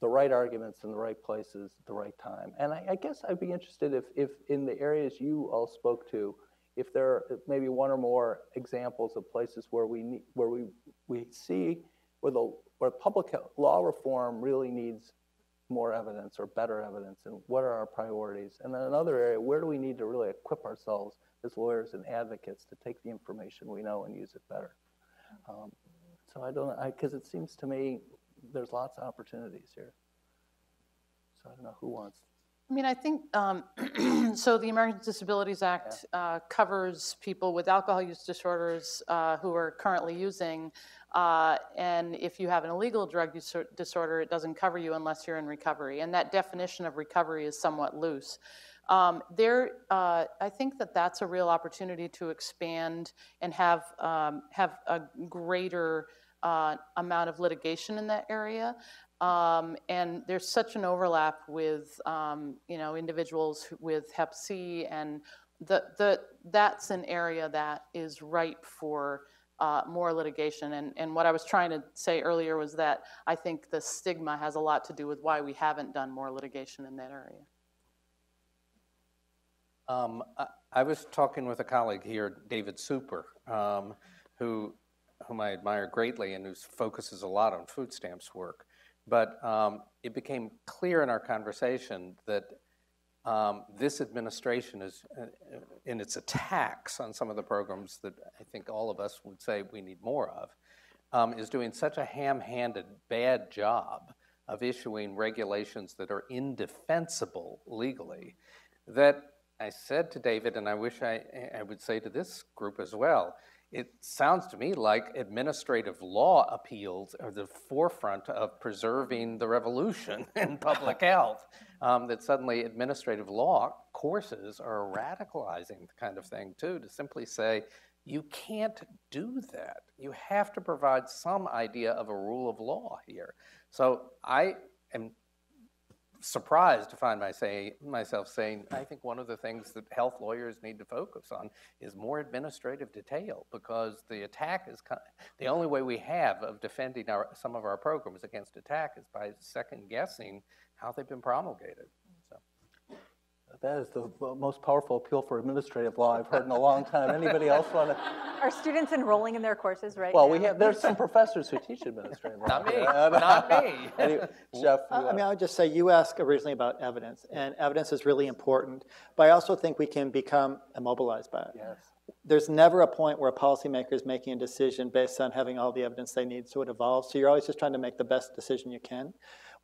the right arguments in the right places at the right time? And I, I guess I'd be interested if, if in the areas you all spoke to, if there are maybe one or more examples of places where we need, where we, we see where the, where public law reform really needs more evidence or better evidence, and what are our priorities? And then another area, where do we need to really equip ourselves as lawyers and advocates to take the information we know and use it better? Um, so I don't, I, because it seems to me there's lots of opportunities here. So I don't know who wants. I mean, I think, um, so the Americans with Disabilities Act uh, covers people with alcohol use disorders uh, who are currently using, uh, and if you have an illegal drug use disorder, it doesn't cover you unless you're in recovery, and that definition of recovery is somewhat loose. Um, There, uh, I think that that's a real opportunity to expand and have, um, have a greater uh, amount of litigation in that area. Um, and there's such an overlap with, um, you know, individuals with Hep C, and the, the, that's an area that is ripe for uh, more litigation. And, and what I was trying to say earlier was that I think the stigma has a lot to do with why we haven't done more litigation in that area. Um, I, I was talking with a colleague here, David Super, um, who, whom I admire greatly and who focuses a lot on food stamps work. But um, it became clear in our conversation that um, this administration is, uh, in its attacks on some of the programs that I think all of us would say we need more of, um, is doing such a ham-handed, bad job of issuing regulations that are indefensible legally that I said to David, and I wish I, I would say to this group as well, it sounds to me like administrative law appeals are the forefront of preserving the revolution in public health. Um, that suddenly administrative law courses are radicalizing the kind of thing too, to simply say, you can't do that. You have to provide some idea of a rule of law here. So I am surprised to find my say, myself saying, I think one of the things that health lawyers need to focus on is more administrative detail because the attack is the only way we have of defending our, some of our programs against attack is by second guessing how they've been promulgated. So, That is the most powerful appeal for administrative law I've heard in a long time. Anybody else want to? Are students enrolling in their courses right Well, now? we have, there's some professors who teach administrative law. Not me, not me. Anyway, Jeff, you uh, I I mean, I would just say, you asked originally about evidence, and evidence is really important, but I also think we can become immobilized by it. Yes. There's never a point where a policymaker is making a decision based on having all the evidence they need, so it evolves. So you're always just trying to make the best decision you can.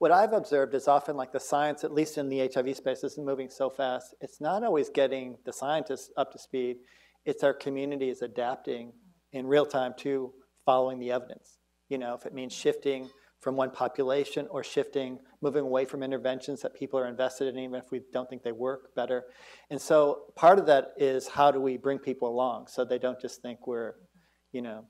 What I've observed is often like the science, at least in the HIV space, is moving so fast, it's not always getting the scientists up to speed, it's our community is adapting in real time to following the evidence. You know, if it means shifting from one population or shifting, moving away from interventions that people are invested in, even if we don't think they work better. And so part of that is how do we bring people along so they don't just think we're, you know,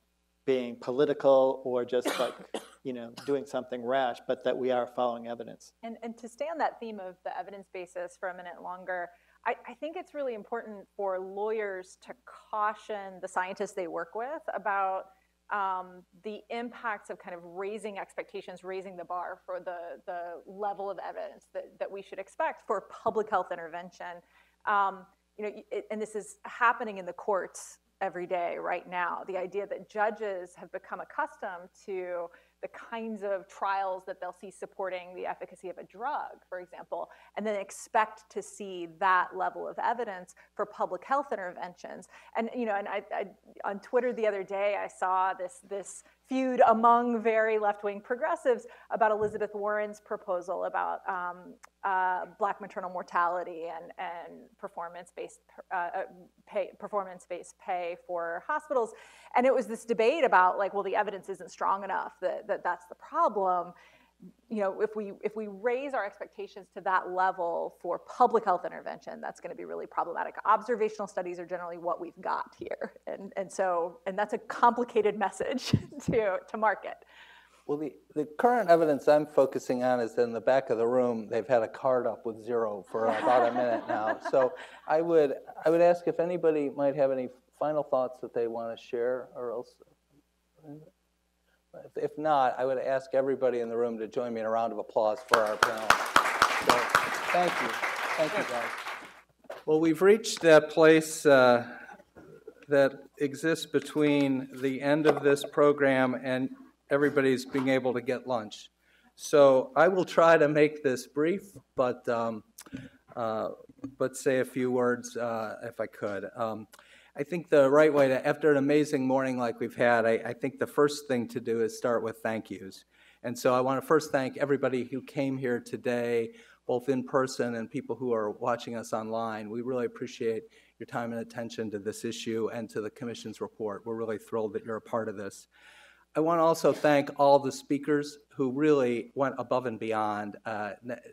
being political or just like, you know, doing something rash, but that we are following evidence. And, and to stay on that theme of the evidence basis for a minute longer, I, I think it's really important for lawyers to caution the scientists they work with about um, the impacts of kind of raising expectations, raising the bar for the, the level of evidence that, that we should expect for public health intervention. Um, you know, it, and this is happening in the courts every day right now. The idea that judges have become accustomed to the kinds of trials that they'll see supporting the efficacy of a drug, for example, and then expect to see that level of evidence for public health interventions. And you know, and I, I on Twitter the other day, I saw this this feud among very left-wing progressives about Elizabeth Warren's proposal about um, uh, black maternal mortality and, and performance-based uh, pay, performance-based pay for hospitals. And it was this debate about like, well, the evidence isn't strong enough that, that that's the problem. You know, if we if we raise our expectations to that level for public health intervention, that's going to be really problematic. Observational studies are generally what we've got here, and and so and that's a complicated message to to market. Well, the, the current evidence I'm focusing on is in the back of the room. They've had a card up with zero for about a minute now. So I would, I would ask if anybody might have any final thoughts that they want to share, or else, if- not, I would ask everybody in the room to join me in a round of applause for our panel. So, thank you, thank you, guys. Well, we've reached that place uh, that exists between the end of this program and everybody's being able to get lunch. So I will try to make this brief, but, um, uh, but say a few words uh, if I could. Um, I think the right way to, after an amazing morning like we've had, I, I think the first thing to do is start with thank yous. And so I want to first thank everybody who came here today, both in person and people who are watching us online. We really appreciate your time and attention to this issue and to the Commission's report. We're really thrilled that you're a part of this. I want to also thank all the speakers who really went above and beyond uh,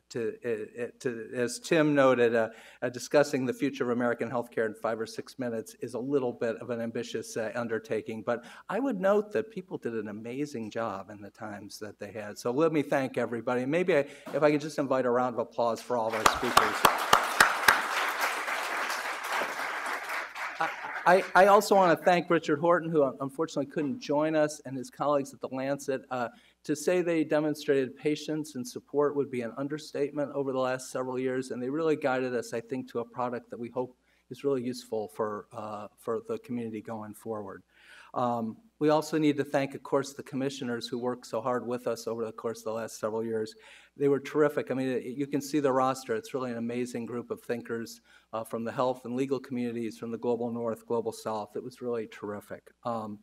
to, uh, to, as Tim noted, uh, uh, discussing the future of American healthcare in five or six minutes is a little bit of an ambitious uh, undertaking. But I would note that people did an amazing job in the times that they had. So let me thank everybody. Maybe I, if I could just invite a round of applause for all of our speakers. I, I also want to thank Richard Horton, who unfortunately couldn't join us, and his colleagues at The Lancet. Uh, to say they demonstrated patience and support would be an understatement over the last several years, and they really guided us, I think, to a product that we hope is really useful for, uh, for the community going forward. Um, we also need to thank, of course, the commissioners who worked so hard with us over the course of the last several years. They were terrific. I mean, you can see the roster. It's really an amazing group of thinkers uh, from the health and legal communities, from the global north, global south. It was really terrific. Um,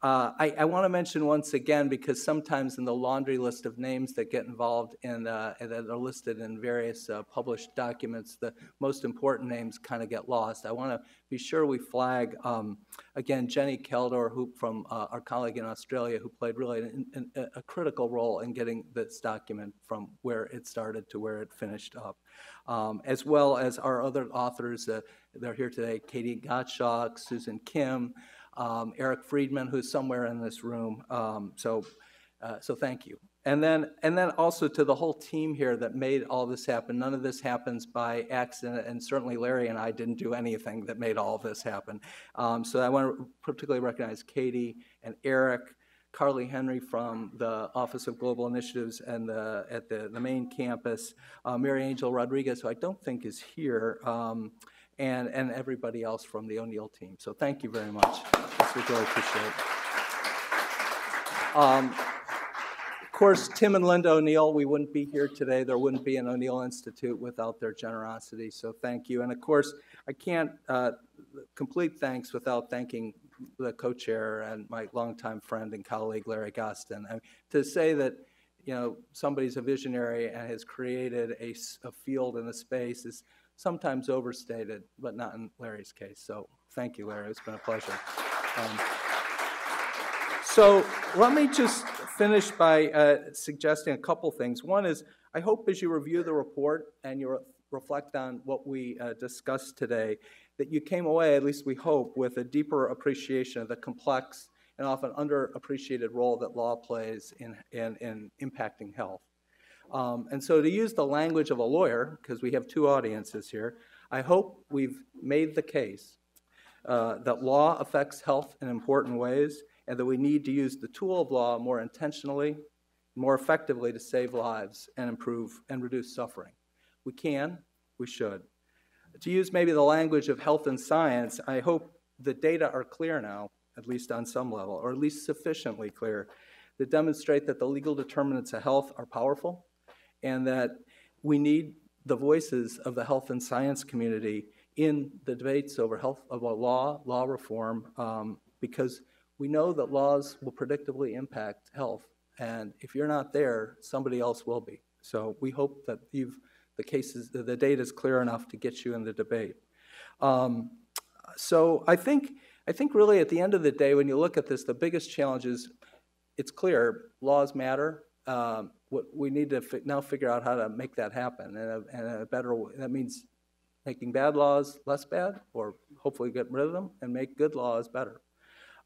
uh, I, I want to mention once again, because sometimes in the laundry list of names that get involved in, uh, that are listed in various uh, published documents, the most important names kind of get lost. I want to be sure we flag, um, again, Jenny Kaldor, who from uh, our colleague in Australia, who played really an, an, a critical role in getting this document from where it started to where it finished up, um, as well as our other authors. Uh, they're here today, Katie Gottschalk, Susan Kim, um, Eric Friedman, who's somewhere in this room. Um, so, uh, so thank you. And then, and then also to the whole team here that made all this happen. None of this happens by accident, and certainly Larry and I didn't do anything that made all this happen. Um, so I want to particularly recognize Katie and Eric, Carly Henry from the Office of Global Initiatives and the, at the, the main campus, uh, Mary Angel Rodriguez, who I don't think is here, um, and, and everybody else from the O'Neill team. So thank you very much. This we really appreciate. Um, Of course, Tim and Linda O'Neill, we wouldn't be here today. There wouldn't be an O'Neill Institute without their generosity, so thank you. And of course, I can't uh, complete thanks without thanking the co-chair and my longtime friend and colleague, Larry Gostin. I- To say that, you know, somebody's a visionary and has created a, a field and a space is sometimes overstated, but not in Larry's case. So thank you, Larry. It's been a pleasure. Um, so let me just finish by uh, suggesting a couple things. One is, I hope as you review the report and you re- reflect on what we uh, discussed today, that you came away, at least we hope, with a deeper appreciation of the complex and often underappreciated role that law plays in, in, in impacting health. Um, and so, to use the language of a lawyer, because we have two audiences here, I hope we've made the case uh, that law affects health in important ways, and that we need to use the tool of law more intentionally, more effectively to save lives and improve and reduce suffering. We can, we should. To use maybe the language of health and science, I hope the data are clear now, at least on some level, or at least sufficiently clear, that demonstrate that the legal determinants of health are powerful and that we need the voices of the health and science community in the debates over health, about law, law reform, um, because we know that laws will predictably impact health. And if you're not there, somebody else will be. So we hope that you've, the cases, the data is clear enough to get you in the debate. Um, so I think, I think really at the end of the day, when you look at this, the biggest challenge is it's clear laws matter. Um, what we need to fi- now figure out how to make that happen, and a, a better way. That means making bad laws less bad, or hopefully get rid of them and make good laws better.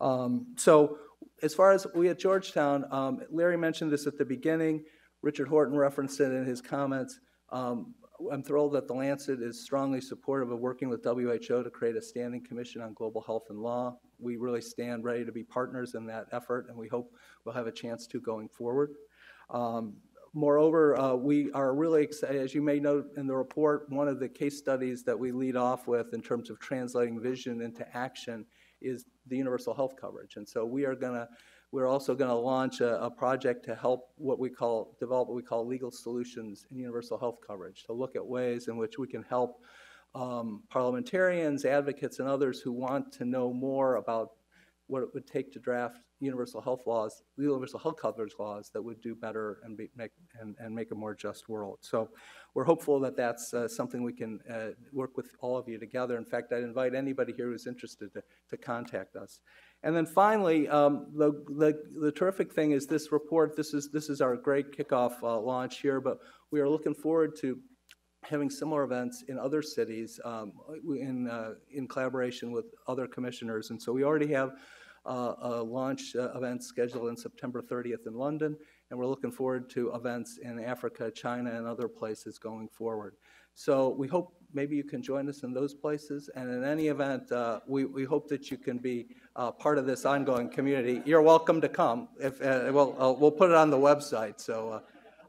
Um, so, as far as we at Georgetown, um, Larry mentioned this at the beginning. Richard Horton referenced it in his comments. Um, I'm thrilled that the Lancet is strongly supportive of working with WHO to create a standing commission on global health and law. We really stand ready to be partners in that effort, and we hope we'll have a chance to going forward. Um, Moreover, uh, we are really excited, as you may note in the report, one of the case studies that we lead off with in terms of translating vision into action is the universal health coverage. And so we are going to, we're also going to launch a, a project to help what we call, develop what we call legal solutions in universal health coverage, to look at ways in which we can help um, parliamentarians, advocates, and others who want to know more about what it would take to draft universal health laws, universal health coverage laws that would do better and be, make and, and make a more just world. So we're hopeful that that's uh, something we can uh, work with all of you together. In fact, I'd invite anybody here who's interested to, to contact us. And then finally, um, the, the, the terrific thing is this report, this is, this is our great kickoff uh, launch here, but we are looking forward to having similar events in other cities um, in, uh, in collaboration with other commissioners. And so we already have launch uh, event scheduled in September 30th in London, and we're looking forward to events in Africa, China, and other places going forward. So we hope maybe you can join us in those places, and in any event, uh, we, we hope that you can be uh, part of this ongoing community. You're welcome to come. If, uh, we'll, uh, we'll put it on the website. So,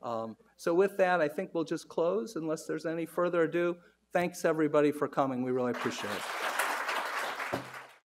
uh, um, so with that, I think we'll just close unless there's any further ado. Thanks everybody for coming. We really appreciate it.